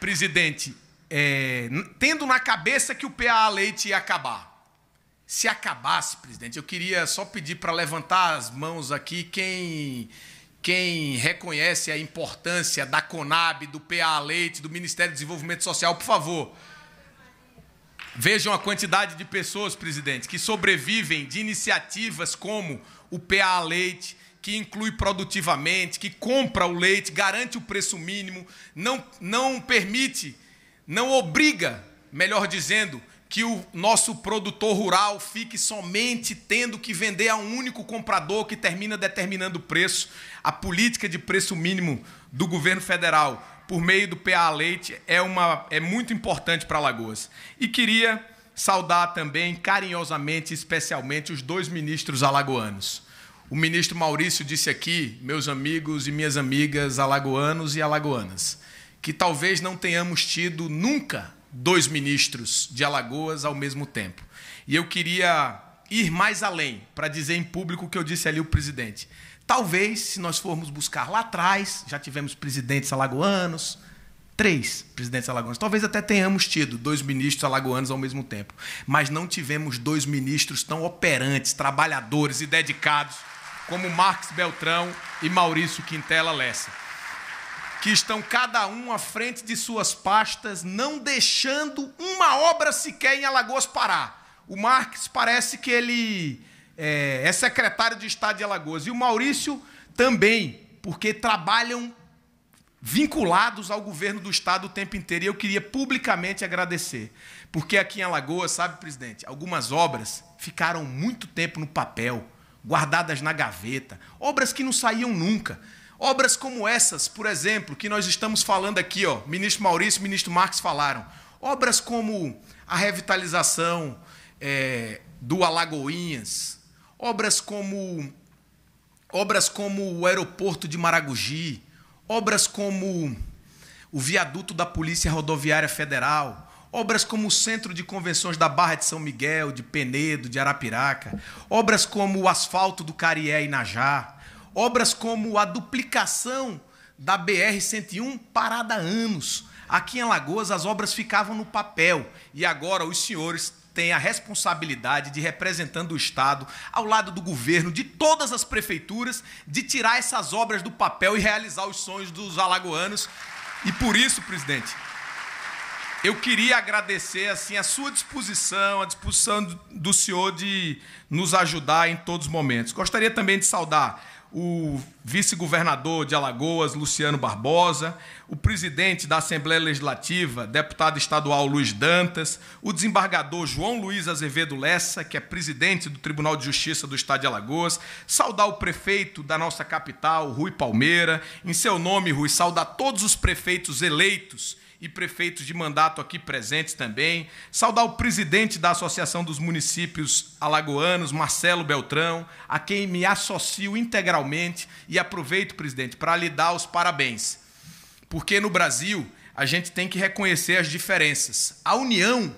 presidente, é, tendo na cabeça que o PAA Leite ia acabar se acabasse, presidente, eu queria só pedir para levantar as mãos aqui quem quem reconhece a importância da Conab, do PA Leite, do Ministério do Desenvolvimento Social, por favor. Vejam a quantidade de pessoas, presidente, que sobrevivem de iniciativas como o PA Leite, que inclui produtivamente, que compra o leite, garante o preço mínimo, não, não permite, não obriga, melhor dizendo, que o nosso produtor rural fique somente tendo que vender a um único comprador que termina determinando o preço. A política de preço mínimo do governo federal por meio do PA Leite é, uma, é muito importante para Alagoas. E queria saudar também carinhosamente, especialmente, os dois ministros alagoanos. O ministro Maurício disse aqui, meus amigos e minhas amigas alagoanos e alagoanas, que talvez não tenhamos tido nunca dois ministros de Alagoas ao mesmo tempo. E eu queria ir mais além para dizer em público o que eu disse ali o presidente. Talvez, se nós formos buscar lá atrás, já tivemos presidentes alagoanos, três presidentes alagoanos. Talvez até tenhamos tido dois ministros alagoanos ao mesmo tempo, mas não tivemos dois ministros tão operantes, trabalhadores e dedicados como Marcos Beltrão e Maurício Quintela Lessa que estão cada um à frente de suas pastas, não deixando uma obra sequer em Alagoas parar. O Marques parece que ele é, é secretário de Estado de Alagoas. E o Maurício também, porque trabalham vinculados ao governo do Estado o tempo inteiro. E eu queria publicamente agradecer. Porque aqui em Alagoas, sabe, presidente, algumas obras ficaram muito tempo no papel, guardadas na gaveta, obras que não saíam nunca. Obras como essas, por exemplo, que nós estamos falando aqui, ó, ministro Maurício e ministro Marques falaram. Obras como a revitalização é, do Alagoinhas, obras como obras como o aeroporto de Maragogi, obras como o viaduto da Polícia Rodoviária Federal, obras como o Centro de Convenções da Barra de São Miguel, de Penedo, de Arapiraca, obras como o asfalto do Carié e Najá, Obras como a duplicação da BR-101 parada há anos. Aqui em Alagoas as obras ficavam no papel e agora os senhores têm a responsabilidade de, representando o Estado, ao lado do governo, de todas as prefeituras, de tirar essas obras do papel e realizar os sonhos dos alagoanos. E por isso, presidente, eu queria agradecer assim a sua disposição, a disposição do senhor de nos ajudar em todos os momentos. Gostaria também de saudar o vice-governador de Alagoas, Luciano Barbosa, o presidente da Assembleia Legislativa, deputado estadual Luiz Dantas, o desembargador João Luiz Azevedo Lessa, que é presidente do Tribunal de Justiça do Estado de Alagoas, saudar o prefeito da nossa capital, Rui Palmeira, em seu nome, Rui, saudar todos os prefeitos eleitos e prefeitos de mandato aqui presentes também. Saudar o presidente da Associação dos Municípios Alagoanos, Marcelo Beltrão, a quem me associo integralmente e aproveito, presidente, para lhe dar os parabéns. Porque no Brasil a gente tem que reconhecer as diferenças. A União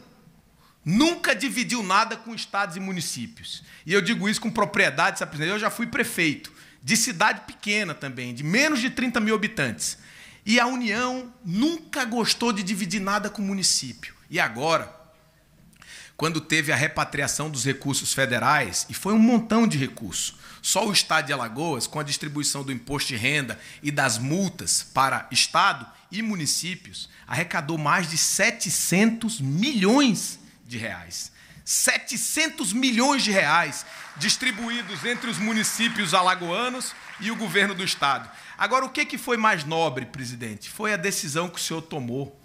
nunca dividiu nada com estados e municípios. E eu digo isso com propriedade, sabe, presidente? Eu já fui prefeito de cidade pequena também, de menos de 30 mil habitantes. E a União nunca gostou de dividir nada com o município. E agora, quando teve a repatriação dos recursos federais, e foi um montão de recursos, só o Estado de Alagoas, com a distribuição do imposto de renda e das multas para Estado e municípios, arrecadou mais de 700 milhões de reais. 700 milhões de reais distribuídos entre os municípios alagoanos e o governo do Estado. Agora, o que foi mais nobre, presidente? Foi a decisão que o senhor tomou.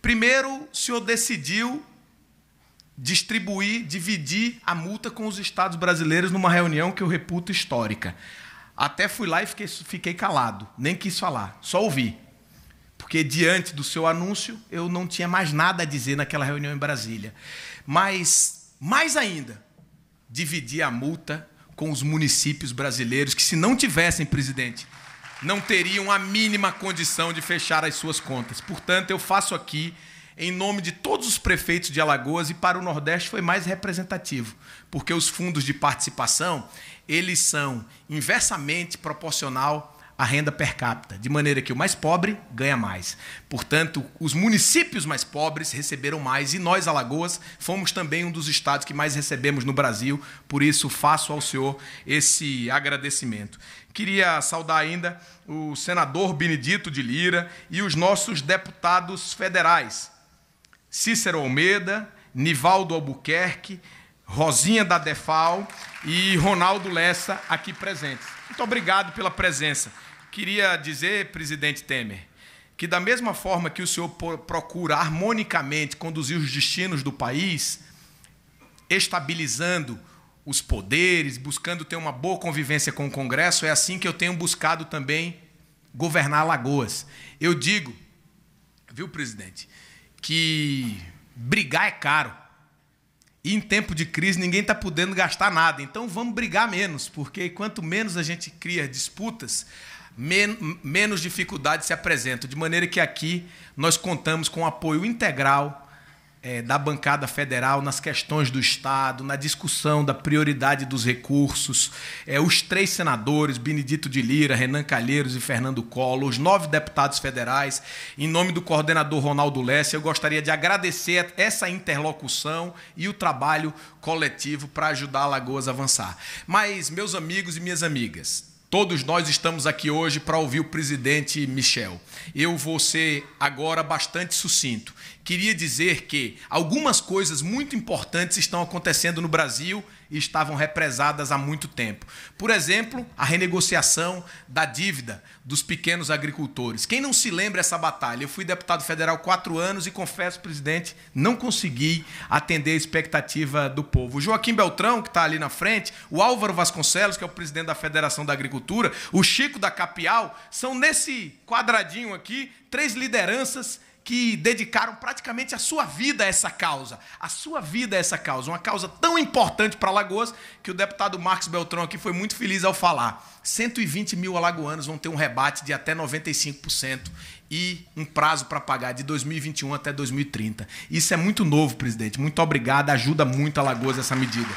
Primeiro, o senhor decidiu distribuir, dividir a multa com os estados brasileiros numa reunião que eu reputo histórica. Até fui lá e fiquei, fiquei calado, nem quis falar, só ouvi. Porque diante do seu anúncio, eu não tinha mais nada a dizer naquela reunião em Brasília. Mas, mais ainda, dividir a multa com os municípios brasileiros que, se não tivessem, presidente, não teriam a mínima condição de fechar as suas contas. Portanto, eu faço aqui em nome de todos os prefeitos de Alagoas e para o Nordeste foi mais representativo, porque os fundos de participação, eles são inversamente proporcional à renda per capita, de maneira que o mais pobre ganha mais. Portanto, os municípios mais pobres receberam mais e nós, Alagoas, fomos também um dos estados que mais recebemos no Brasil, por isso faço ao senhor esse agradecimento. Queria saudar ainda o senador Benedito de Lira e os nossos deputados federais, Cícero Almeida, Nivaldo Albuquerque, Rosinha da Defal e Ronaldo Lessa aqui presentes. Muito obrigado pela presença. Queria dizer, presidente Temer, que, da mesma forma que o senhor procura harmonicamente conduzir os destinos do país, estabilizando os poderes, buscando ter uma boa convivência com o Congresso, é assim que eu tenho buscado também governar Lagoas. Eu digo, viu, presidente, que brigar é caro. E em tempo de crise ninguém está podendo gastar nada. Então vamos brigar menos, porque quanto menos a gente cria disputas, men menos dificuldades se apresentam. De maneira que aqui nós contamos com apoio integral é, da bancada federal nas questões do Estado, na discussão da prioridade dos recursos. É, os três senadores, Benedito de Lira, Renan Calheiros e Fernando Collor, os nove deputados federais, em nome do coordenador Ronaldo Lessa, eu gostaria de agradecer essa interlocução e o trabalho coletivo para ajudar a Lagoas a avançar. Mas, meus amigos e minhas amigas, Todos nós estamos aqui hoje para ouvir o presidente Michel. Eu vou ser agora bastante sucinto. Queria dizer que algumas coisas muito importantes estão acontecendo no Brasil e estavam represadas há muito tempo. Por exemplo, a renegociação da dívida dos pequenos agricultores. Quem não se lembra essa batalha? Eu fui deputado federal quatro anos e confesso, presidente, não consegui atender a expectativa do povo. O Joaquim Beltrão, que está ali na frente, o Álvaro Vasconcelos, que é o presidente da Federação da Agricultura, o Chico da Capial, são nesse quadradinho aqui três lideranças que dedicaram praticamente a sua vida a essa causa. A sua vida a essa causa. Uma causa tão importante para Alagoas que o deputado Marcos Beltrão aqui foi muito feliz ao falar. 120 mil alagoanos vão ter um rebate de até 95% e um prazo para pagar de 2021 até 2030. Isso é muito novo, presidente. Muito obrigado. Ajuda muito Alagoas essa medida.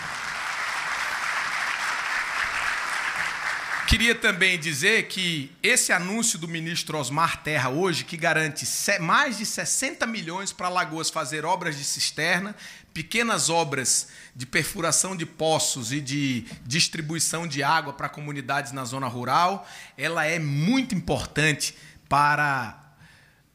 Queria também dizer que esse anúncio do ministro Osmar Terra hoje, que garante mais de 60 milhões para Lagoas fazer obras de cisterna, pequenas obras de perfuração de poços e de distribuição de água para comunidades na zona rural, ela é muito importante para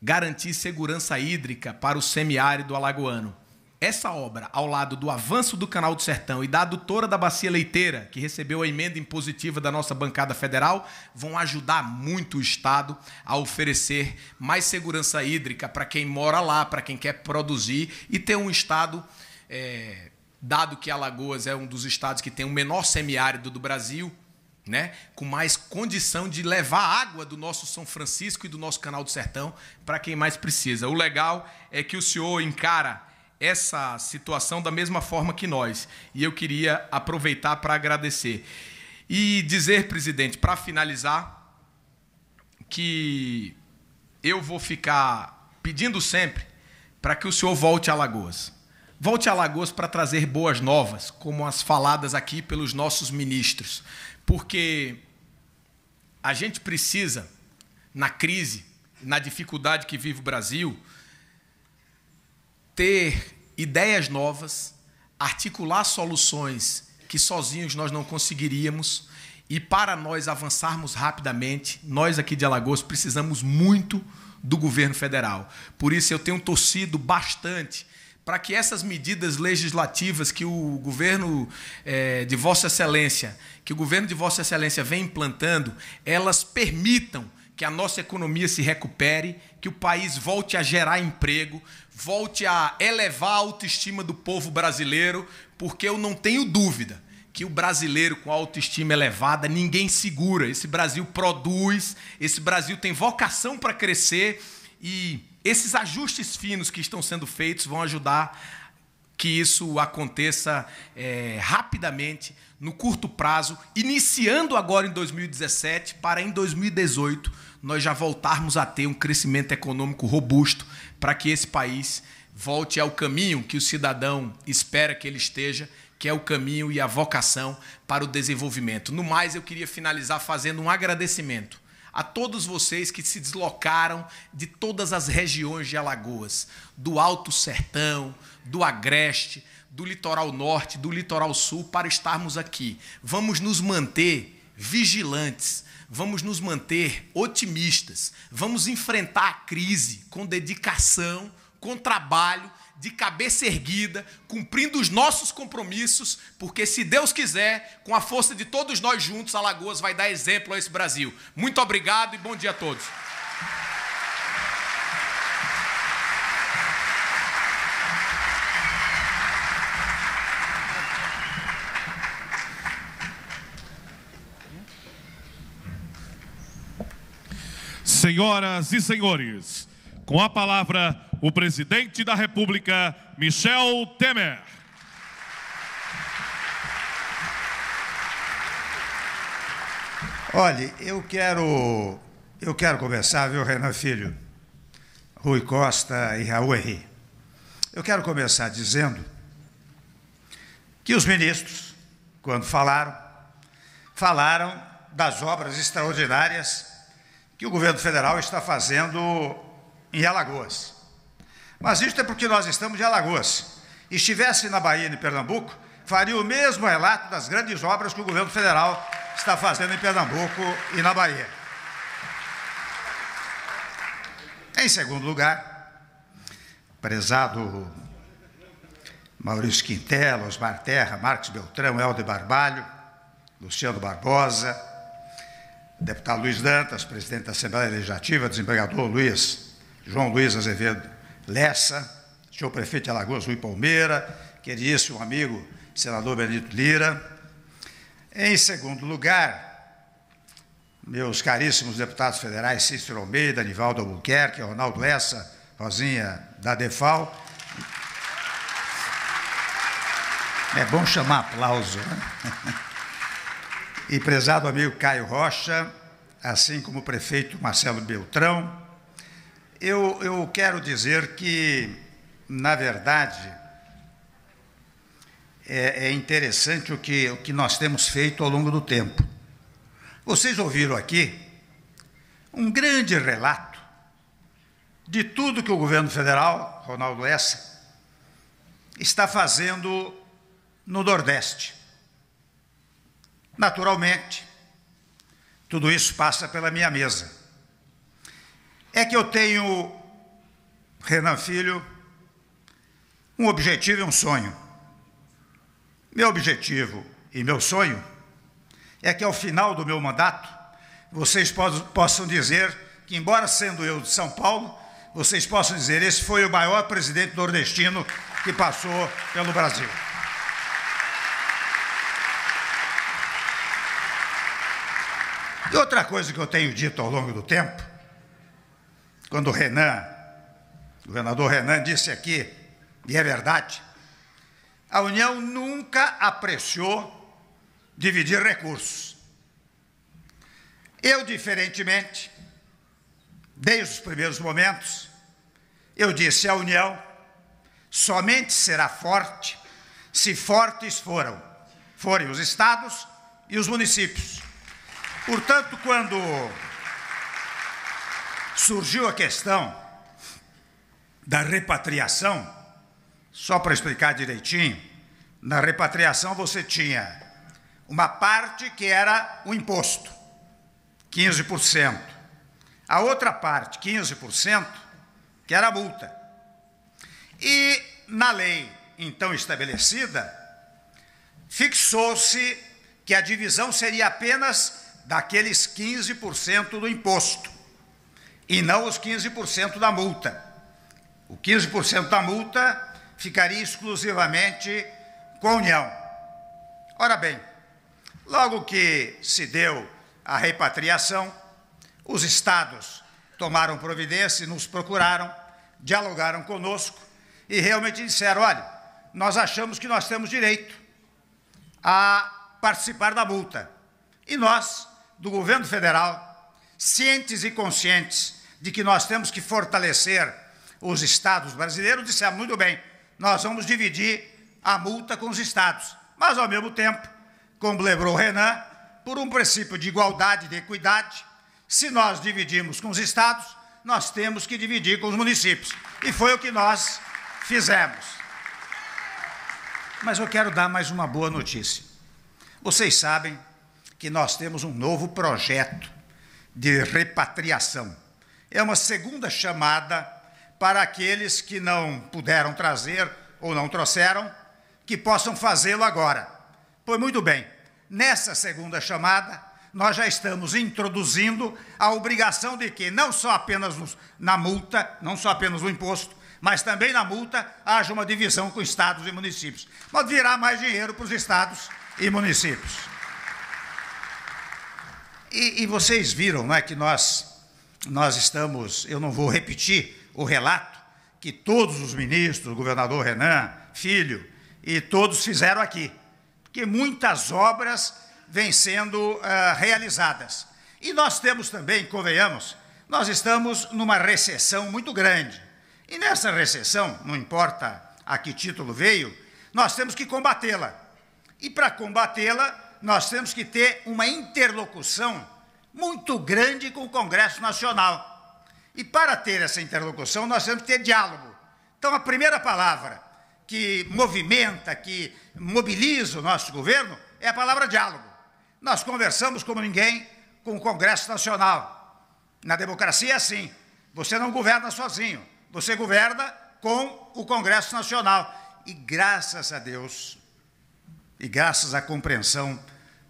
garantir segurança hídrica para o semiárido alagoano. Essa obra, ao lado do avanço do Canal do Sertão e da adutora da Bacia Leiteira, que recebeu a emenda impositiva da nossa bancada federal, vão ajudar muito o Estado a oferecer mais segurança hídrica para quem mora lá, para quem quer produzir e ter um Estado, é, dado que Alagoas é um dos estados que tem o menor semiárido do Brasil, né, com mais condição de levar água do nosso São Francisco e do nosso Canal do Sertão para quem mais precisa. O legal é que o senhor encara essa situação da mesma forma que nós. E eu queria aproveitar para agradecer. E dizer, presidente, para finalizar, que eu vou ficar pedindo sempre para que o senhor volte a Alagoas. Volte a Alagoas para trazer boas novas, como as faladas aqui pelos nossos ministros. Porque a gente precisa, na crise, na dificuldade que vive o Brasil, ter ideias novas, articular soluções que sozinhos nós não conseguiríamos. E para nós avançarmos rapidamente, nós aqui de Alagoas precisamos muito do governo federal. Por isso eu tenho torcido bastante para que essas medidas legislativas que o governo é, de Vossa Excelência, que o governo de Vossa Excelência vem implantando, elas permitam que a nossa economia se recupere, que o país volte a gerar emprego, volte a elevar a autoestima do povo brasileiro, porque eu não tenho dúvida que o brasileiro com autoestima elevada, ninguém segura. Esse Brasil produz, esse Brasil tem vocação para crescer e esses ajustes finos que estão sendo feitos vão ajudar que isso aconteça é, rapidamente, no curto prazo, iniciando agora em 2017, para em 2018 nós já voltarmos a ter um crescimento econômico robusto para que esse país volte ao caminho que o cidadão espera que ele esteja, que é o caminho e a vocação para o desenvolvimento. No mais, eu queria finalizar fazendo um agradecimento a todos vocês que se deslocaram de todas as regiões de Alagoas, do Alto Sertão, do Agreste, do litoral norte, do litoral sul, para estarmos aqui. Vamos nos manter vigilantes, vamos nos manter otimistas, vamos enfrentar a crise com dedicação, com trabalho, de cabeça erguida, cumprindo os nossos compromissos, porque se Deus quiser, com a força de todos nós juntos, Alagoas vai dar exemplo a esse Brasil. Muito obrigado e bom dia a todos. Senhoras e senhores, com a palavra, o presidente da República, Michel Temer. Olhe, eu quero, eu quero começar, viu, Renan Filho, Rui Costa e Raul Henri. Eu quero começar dizendo que os ministros, quando falaram, falaram das obras extraordinárias que o governo federal está fazendo em Alagoas. Mas isso é porque nós estamos em Alagoas. Estivesse na Bahia e em Pernambuco, faria o mesmo relato das grandes obras que o governo federal está fazendo em Pernambuco e na Bahia. Em segundo lugar, prezado Maurício Quintela, Osmar Terra, Marcos Beltrão, Helder Barbalho, Luciano Barbosa, deputado Luiz Dantas, presidente da Assembleia Legislativa, desembargador Luiz, João Luiz Azevedo Lessa, senhor prefeito de Alagoas, Rui Palmeira, queridíssimo amigo, senador Benito Lira, em segundo lugar, meus caríssimos deputados federais Cícero Almeida, Nivaldo Albuquerque, Ronaldo Essa, Rosinha da Defal. É bom chamar aplauso, né? E prezado amigo Caio Rocha, assim como o prefeito Marcelo Beltrão, eu, eu quero dizer que, na verdade, é, é interessante o que, o que nós temos feito ao longo do tempo. Vocês ouviram aqui um grande relato de tudo que o governo federal, Ronaldo Essa, está fazendo no Nordeste. Naturalmente, tudo isso passa pela minha mesa. É que eu tenho, Renan Filho, um objetivo e um sonho. Meu objetivo e meu sonho é que ao final do meu mandato vocês possam dizer que, embora sendo eu de São Paulo, vocês possam dizer: esse foi o maior presidente nordestino que passou pelo Brasil. E outra coisa que eu tenho dito ao longo do tempo, quando o Renan, o governador Renan, disse aqui, e é verdade, a União nunca apreciou dividir recursos. Eu, diferentemente, desde os primeiros momentos, eu disse: a União somente será forte se fortes foram, forem os estados e os municípios. Portanto, quando surgiu a questão da repatriação, só para explicar direitinho, na repatriação você tinha uma parte que era o imposto, 15%. A outra parte, 15%, que era a multa. E na lei então estabelecida, fixou-se que a divisão seria apenas daqueles 15% do imposto e não os 15% da multa. O 15% da multa ficaria exclusivamente com a União. Ora bem, logo que se deu a repatriação, os estados tomaram providência nos procuraram, dialogaram conosco e realmente disseram: olha, nós achamos que nós temos direito a participar da multa. E nós, do governo federal, cientes e conscientes de que nós temos que fortalecer os estados brasileiros, dissemos: muito bem, nós vamos dividir a multa com os estados. Mas, ao mesmo tempo, como lembrou Renan, por um princípio de igualdade e de equidade, se nós dividimos com os estados, nós temos que dividir com os municípios. E foi o que nós fizemos. Mas eu quero dar mais uma boa notícia. Vocês sabem que nós temos um novo projeto de repatriação. É uma segunda chamada para aqueles que não puderam trazer ou não trouxeram, que possam fazê-lo agora. Pois muito bem, nessa segunda chamada, nós já estamos introduzindo a obrigação de que não só apenas na multa, não só apenas no imposto, mas também na multa haja uma divisão com estados e municípios. Mas virá mais dinheiro para os estados e municípios. E, e vocês viram não é, que nós nós estamos, eu não vou repetir o relato que todos os ministros, o governador Renan, filho, e todos fizeram aqui, que muitas obras vêm sendo uh, realizadas. E nós temos também, convenhamos, nós estamos numa recessão muito grande. E nessa recessão, não importa a que título veio, nós temos que combatê-la. E para combatê-la, nós temos que ter uma interlocução muito grande com o Congresso Nacional. E para ter essa interlocução, nós temos que ter diálogo. Então, a primeira palavra que movimenta, que mobiliza o nosso governo é a palavra diálogo. Nós conversamos como ninguém com o Congresso Nacional. Na democracia é assim: você não governa sozinho, você governa com o Congresso Nacional. E graças a Deus, e graças à compreensão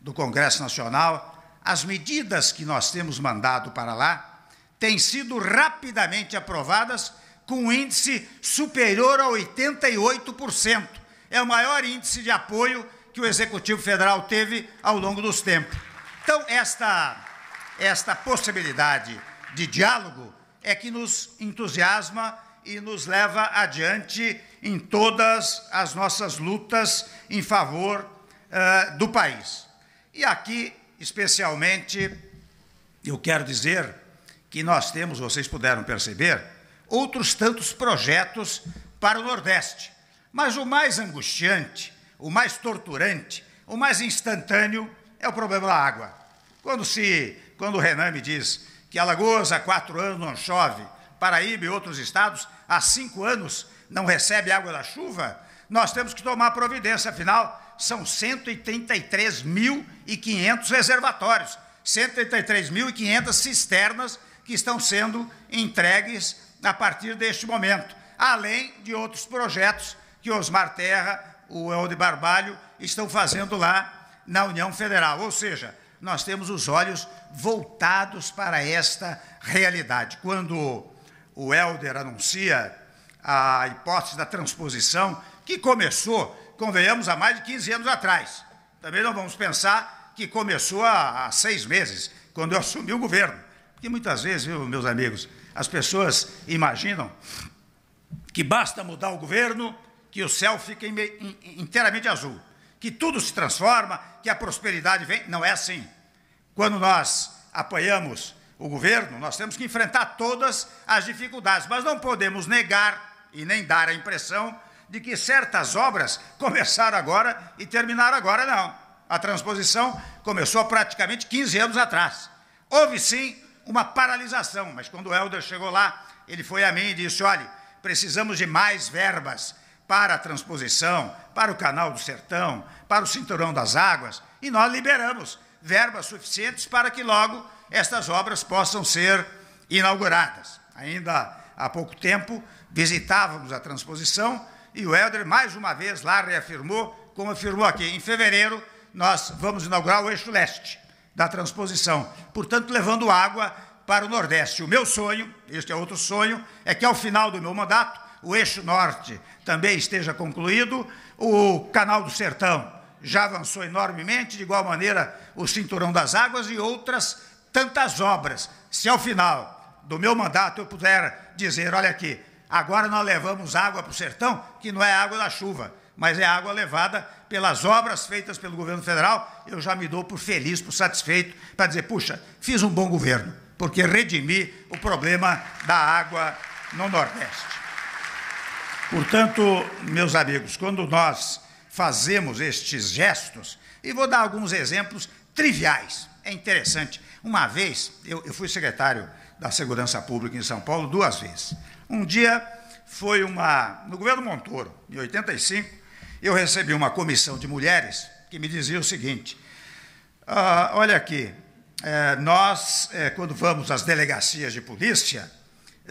do Congresso Nacional, as medidas que nós temos mandado para lá têm sido rapidamente aprovadas com um índice superior a 88%. É o maior índice de apoio que o Executivo Federal teve ao longo dos tempos. Então, esta, esta possibilidade de diálogo é que nos entusiasma e nos leva adiante em todas as nossas lutas em favor uh, do país. E aqui especialmente, eu quero dizer que nós temos, vocês puderam perceber, outros tantos projetos para o Nordeste. Mas o mais angustiante, o mais torturante, o mais instantâneo é o problema da água. Quando se, quando o Renan me diz que Alagoas há quatro anos não chove, Paraíba e outros estados há cinco anos não recebe água da chuva, nós temos que tomar providência, afinal, são 133.500 reservatórios, 133.500 cisternas que estão sendo entregues a partir deste momento, além de outros projetos que Osmar Terra, o Elde Barbalho estão fazendo lá na União Federal. Ou seja, nós temos os olhos voltados para esta realidade. Quando o Helder anuncia a hipótese da transposição, que começou convenhamos, há mais de 15 anos atrás. Também não vamos pensar que começou há, há seis meses, quando eu assumi o governo. Porque muitas vezes, viu, meus amigos, as pessoas imaginam que basta mudar o governo que o céu fica inteiramente azul, que tudo se transforma, que a prosperidade vem. Não é assim. Quando nós apoiamos o governo, nós temos que enfrentar todas as dificuldades, mas não podemos negar e nem dar a impressão de que certas obras começaram agora e terminaram agora, não. A transposição começou praticamente 15 anos atrás. Houve sim uma paralisação, mas quando o Helder chegou lá, ele foi a mim e disse: olha, precisamos de mais verbas para a transposição, para o Canal do Sertão, para o Cinturão das Águas, e nós liberamos verbas suficientes para que logo estas obras possam ser inauguradas. Ainda há pouco tempo visitávamos a transposição e o Helder, mais uma vez, lá reafirmou, como afirmou aqui, em fevereiro, nós vamos inaugurar o eixo leste da transposição, portanto, levando água para o Nordeste. O meu sonho, este é outro sonho, é que ao final do meu mandato, o eixo norte também esteja concluído, o canal do Sertão já avançou enormemente, de igual maneira o cinturão das águas e outras tantas obras. Se ao final do meu mandato eu puder dizer, olha aqui, Agora nós levamos água para o sertão, que não é água da chuva, mas é água levada pelas obras feitas pelo governo federal. Eu já me dou por feliz, por satisfeito, para dizer: puxa, fiz um bom governo, porque redimi o problema da água no Nordeste. Portanto, meus amigos, quando nós fazemos estes gestos, e vou dar alguns exemplos triviais, é interessante. Uma vez, eu, eu fui secretário da Segurança Pública em São Paulo duas vezes. Um dia foi uma. No governo Montoro, em 85, eu recebi uma comissão de mulheres que me dizia o seguinte: ah, olha aqui, é, nós, é, quando vamos às delegacias de polícia,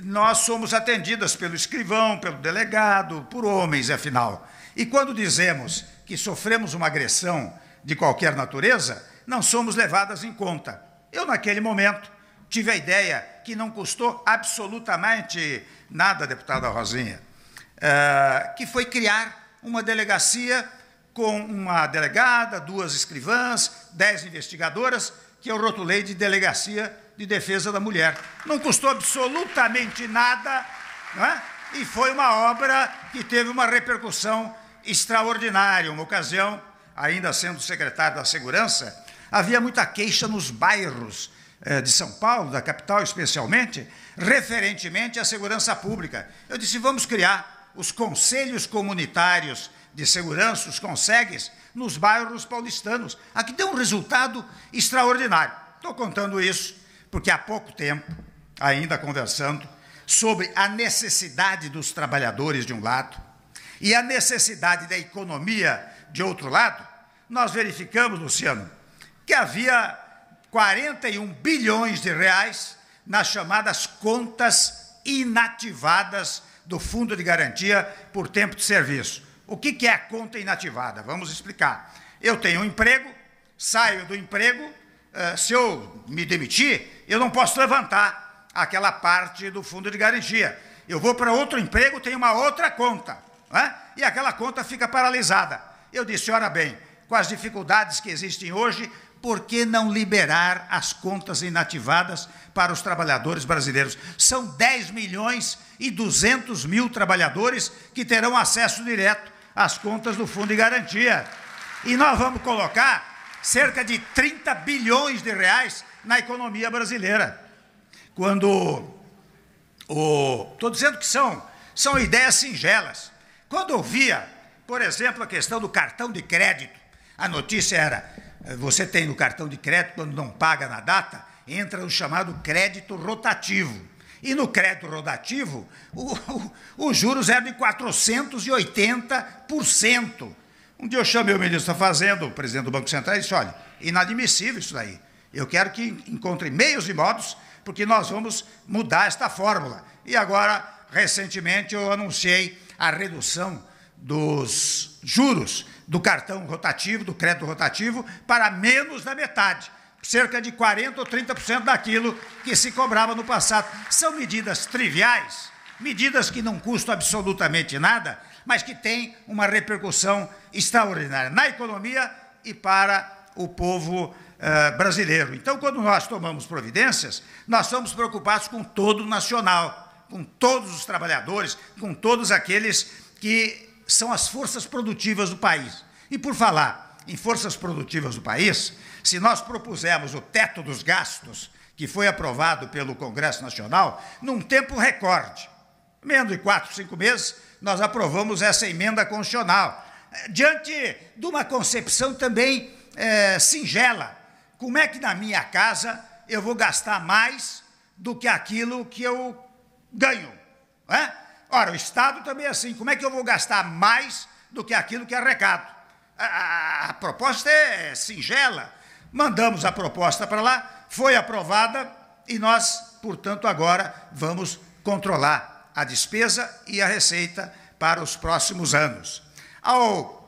nós somos atendidas pelo escrivão, pelo delegado, por homens, afinal. E quando dizemos que sofremos uma agressão de qualquer natureza, não somos levadas em conta. Eu, naquele momento, tive a ideia que não custou absolutamente nada, deputada Rosinha, é, que foi criar uma delegacia com uma delegada, duas escrivãs, dez investigadoras, que eu rotulei de delegacia de Defesa da Mulher. Não custou absolutamente nada, não é? e foi uma obra que teve uma repercussão extraordinária. Uma ocasião, ainda sendo secretário da Segurança, havia muita queixa nos bairros de São Paulo, da capital especialmente, referentemente à segurança pública. Eu disse: vamos criar os conselhos comunitários de segurança, os consegues, nos bairros paulistanos. Aqui deu um resultado extraordinário. Estou contando isso porque há pouco tempo, ainda conversando sobre a necessidade dos trabalhadores de um lado e a necessidade da economia de outro lado, nós verificamos, Luciano, que havia 41 bilhões de reais nas chamadas contas inativadas do Fundo de Garantia por Tempo de Serviço. O que é a conta inativada? Vamos explicar. Eu tenho um emprego, saio do emprego, eh, se eu me demitir, eu não posso levantar aquela parte do fundo de garantia. Eu vou para outro emprego, tenho uma outra conta, né? e aquela conta fica paralisada. Eu disse, ora bem, com as dificuldades que existem hoje, por que não liberar as contas inativadas para os trabalhadores brasileiros? São 10 milhões e 200 mil trabalhadores que terão acesso direto às contas do Fundo de Garantia. E nós vamos colocar cerca de 30 bilhões de reais na economia brasileira. Quando estou dizendo que são, são ideias singelas. Quando ouvia, por exemplo, a questão do cartão de crédito, a notícia era: você tem no cartão de crédito, quando não paga na data, entra o chamado crédito rotativo. E no crédito rotativo, o, o, os juros eram de 480%. Um dia eu chamei o ministro da Fazenda, o presidente do Banco Central, e disse: olha, inadmissível isso daí. Eu quero que encontre meios e modos, porque nós vamos mudar esta fórmula. E agora, recentemente, eu anunciei a redução dos juros do cartão rotativo, do crédito rotativo, para menos da metade. Cerca de 40% ou 30% daquilo que se cobrava no passado. São medidas triviais, medidas que não custam absolutamente nada, mas que têm uma repercussão extraordinária na economia e para o povo uh, brasileiro. Então, quando nós tomamos providências, nós estamos preocupados com todo o nacional, com todos os trabalhadores, com todos aqueles que são as forças produtivas do país. E por falar em forças produtivas do país, se nós propusermos o teto dos gastos, que foi aprovado pelo Congresso Nacional, num tempo recorde, menos de quatro, cinco meses, nós aprovamos essa emenda constitucional, diante de uma concepção também é, singela. Como é que na minha casa eu vou gastar mais do que aquilo que eu ganho? É? Ora, o Estado também é assim. Como é que eu vou gastar mais do que aquilo que arrecado? A, a, a proposta é singela. Mandamos a proposta para lá, foi aprovada e nós, portanto, agora vamos controlar a despesa e a receita para os próximos anos. Ao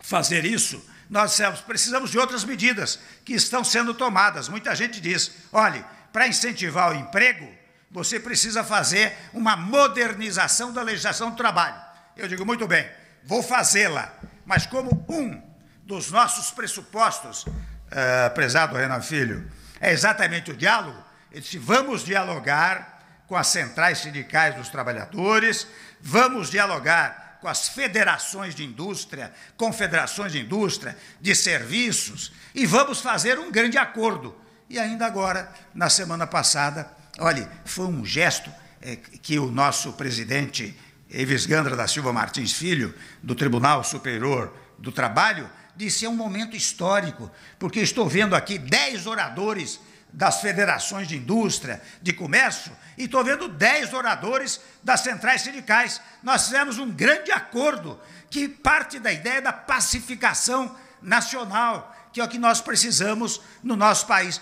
fazer isso, nós precisamos de outras medidas que estão sendo tomadas. Muita gente diz, olhe, para incentivar o emprego, você precisa fazer uma modernização da legislação do trabalho. Eu digo, muito bem, vou fazê-la, mas como um dos nossos pressupostos, uh, prezado Renan Filho, é exatamente o diálogo, ele disse, vamos dialogar com as centrais sindicais dos trabalhadores, vamos dialogar com as federações de indústria, confederações de indústria, de serviços, e vamos fazer um grande acordo. E ainda agora, na semana passada, Olha, foi um gesto é, que o nosso presidente Eves Gandra da Silva Martins Filho, do Tribunal Superior do Trabalho, disse é um momento histórico, porque estou vendo aqui dez oradores das federações de indústria, de comércio, e estou vendo dez oradores das centrais sindicais. Nós fizemos um grande acordo que parte da ideia da pacificação nacional, que é o que nós precisamos no nosso país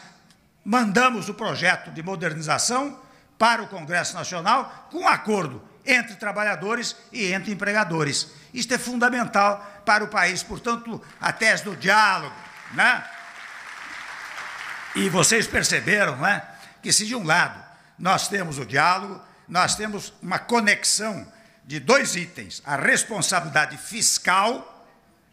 mandamos o projeto de modernização para o Congresso Nacional com acordo entre trabalhadores e entre empregadores. Isto é fundamental para o país, portanto, a tese do diálogo, né? E vocês perceberam, né, que se de um lado nós temos o diálogo, nós temos uma conexão de dois itens: a responsabilidade fiscal,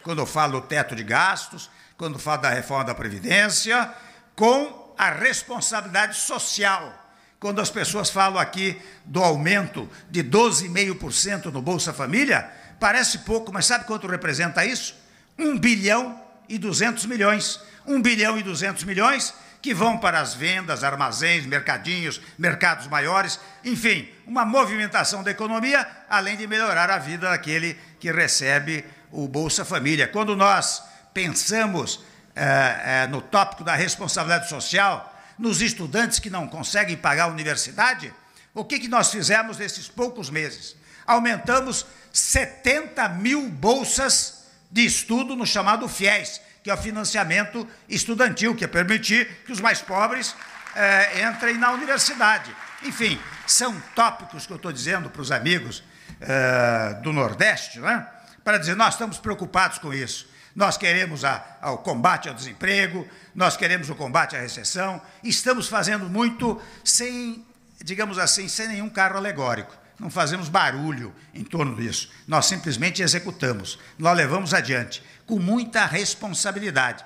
quando eu falo do teto de gastos, quando eu falo da reforma da previdência, com a responsabilidade social. Quando as pessoas falam aqui do aumento de 12,5% no Bolsa Família, parece pouco, mas sabe quanto representa isso? 1 bilhão e 200 milhões. 1 bilhão e 200 milhões que vão para as vendas, armazéns, mercadinhos, mercados maiores, enfim, uma movimentação da economia, além de melhorar a vida daquele que recebe o Bolsa Família. Quando nós pensamos é, é, no tópico da responsabilidade social, nos estudantes que não conseguem pagar a universidade, o que, que nós fizemos nesses poucos meses? Aumentamos 70 mil bolsas de estudo no chamado FIES, que é o financiamento estudantil, que é permitir que os mais pobres é, entrem na universidade. Enfim, são tópicos que eu estou dizendo para os amigos é, do Nordeste, né? para dizer, nós estamos preocupados com isso. Nós queremos a, o combate ao desemprego, nós queremos o combate à recessão, estamos fazendo muito sem, digamos assim, sem nenhum carro alegórico. Não fazemos barulho em torno disso. Nós simplesmente executamos, nós levamos adiante, com muita responsabilidade.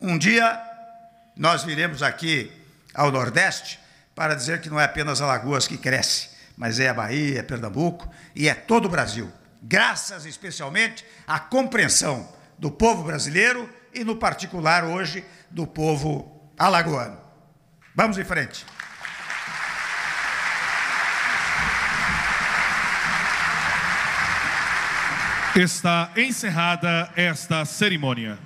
Um dia nós viremos aqui ao Nordeste para dizer que não é apenas Alagoas que cresce, mas é a Bahia, é Pernambuco e é todo o Brasil. Graças especialmente à compreensão do povo brasileiro e, no particular, hoje, do povo alagoano. Vamos em frente. Está encerrada esta cerimônia.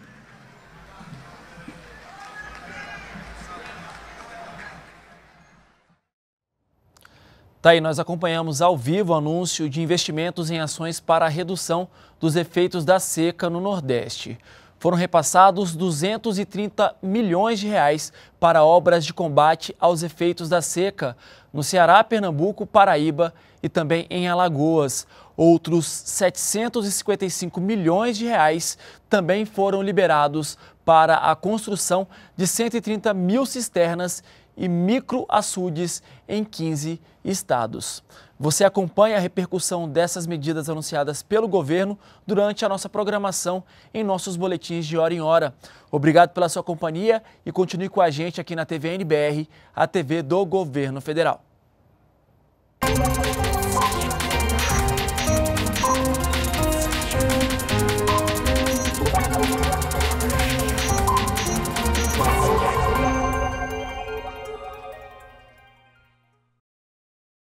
Tá aí, nós acompanhamos ao vivo o anúncio de investimentos em ações para a redução dos efeitos da seca no Nordeste. Foram repassados 230 milhões de reais para obras de combate aos efeitos da seca no Ceará, Pernambuco, Paraíba e também em Alagoas. Outros 755 milhões de reais também foram liberados para a construção de 130 mil cisternas e microaçudes em 15 estados. Você acompanha a repercussão dessas medidas anunciadas pelo governo durante a nossa programação em nossos boletins de hora em hora. Obrigado pela sua companhia e continue com a gente aqui na TV NBR, a TV do Governo Federal.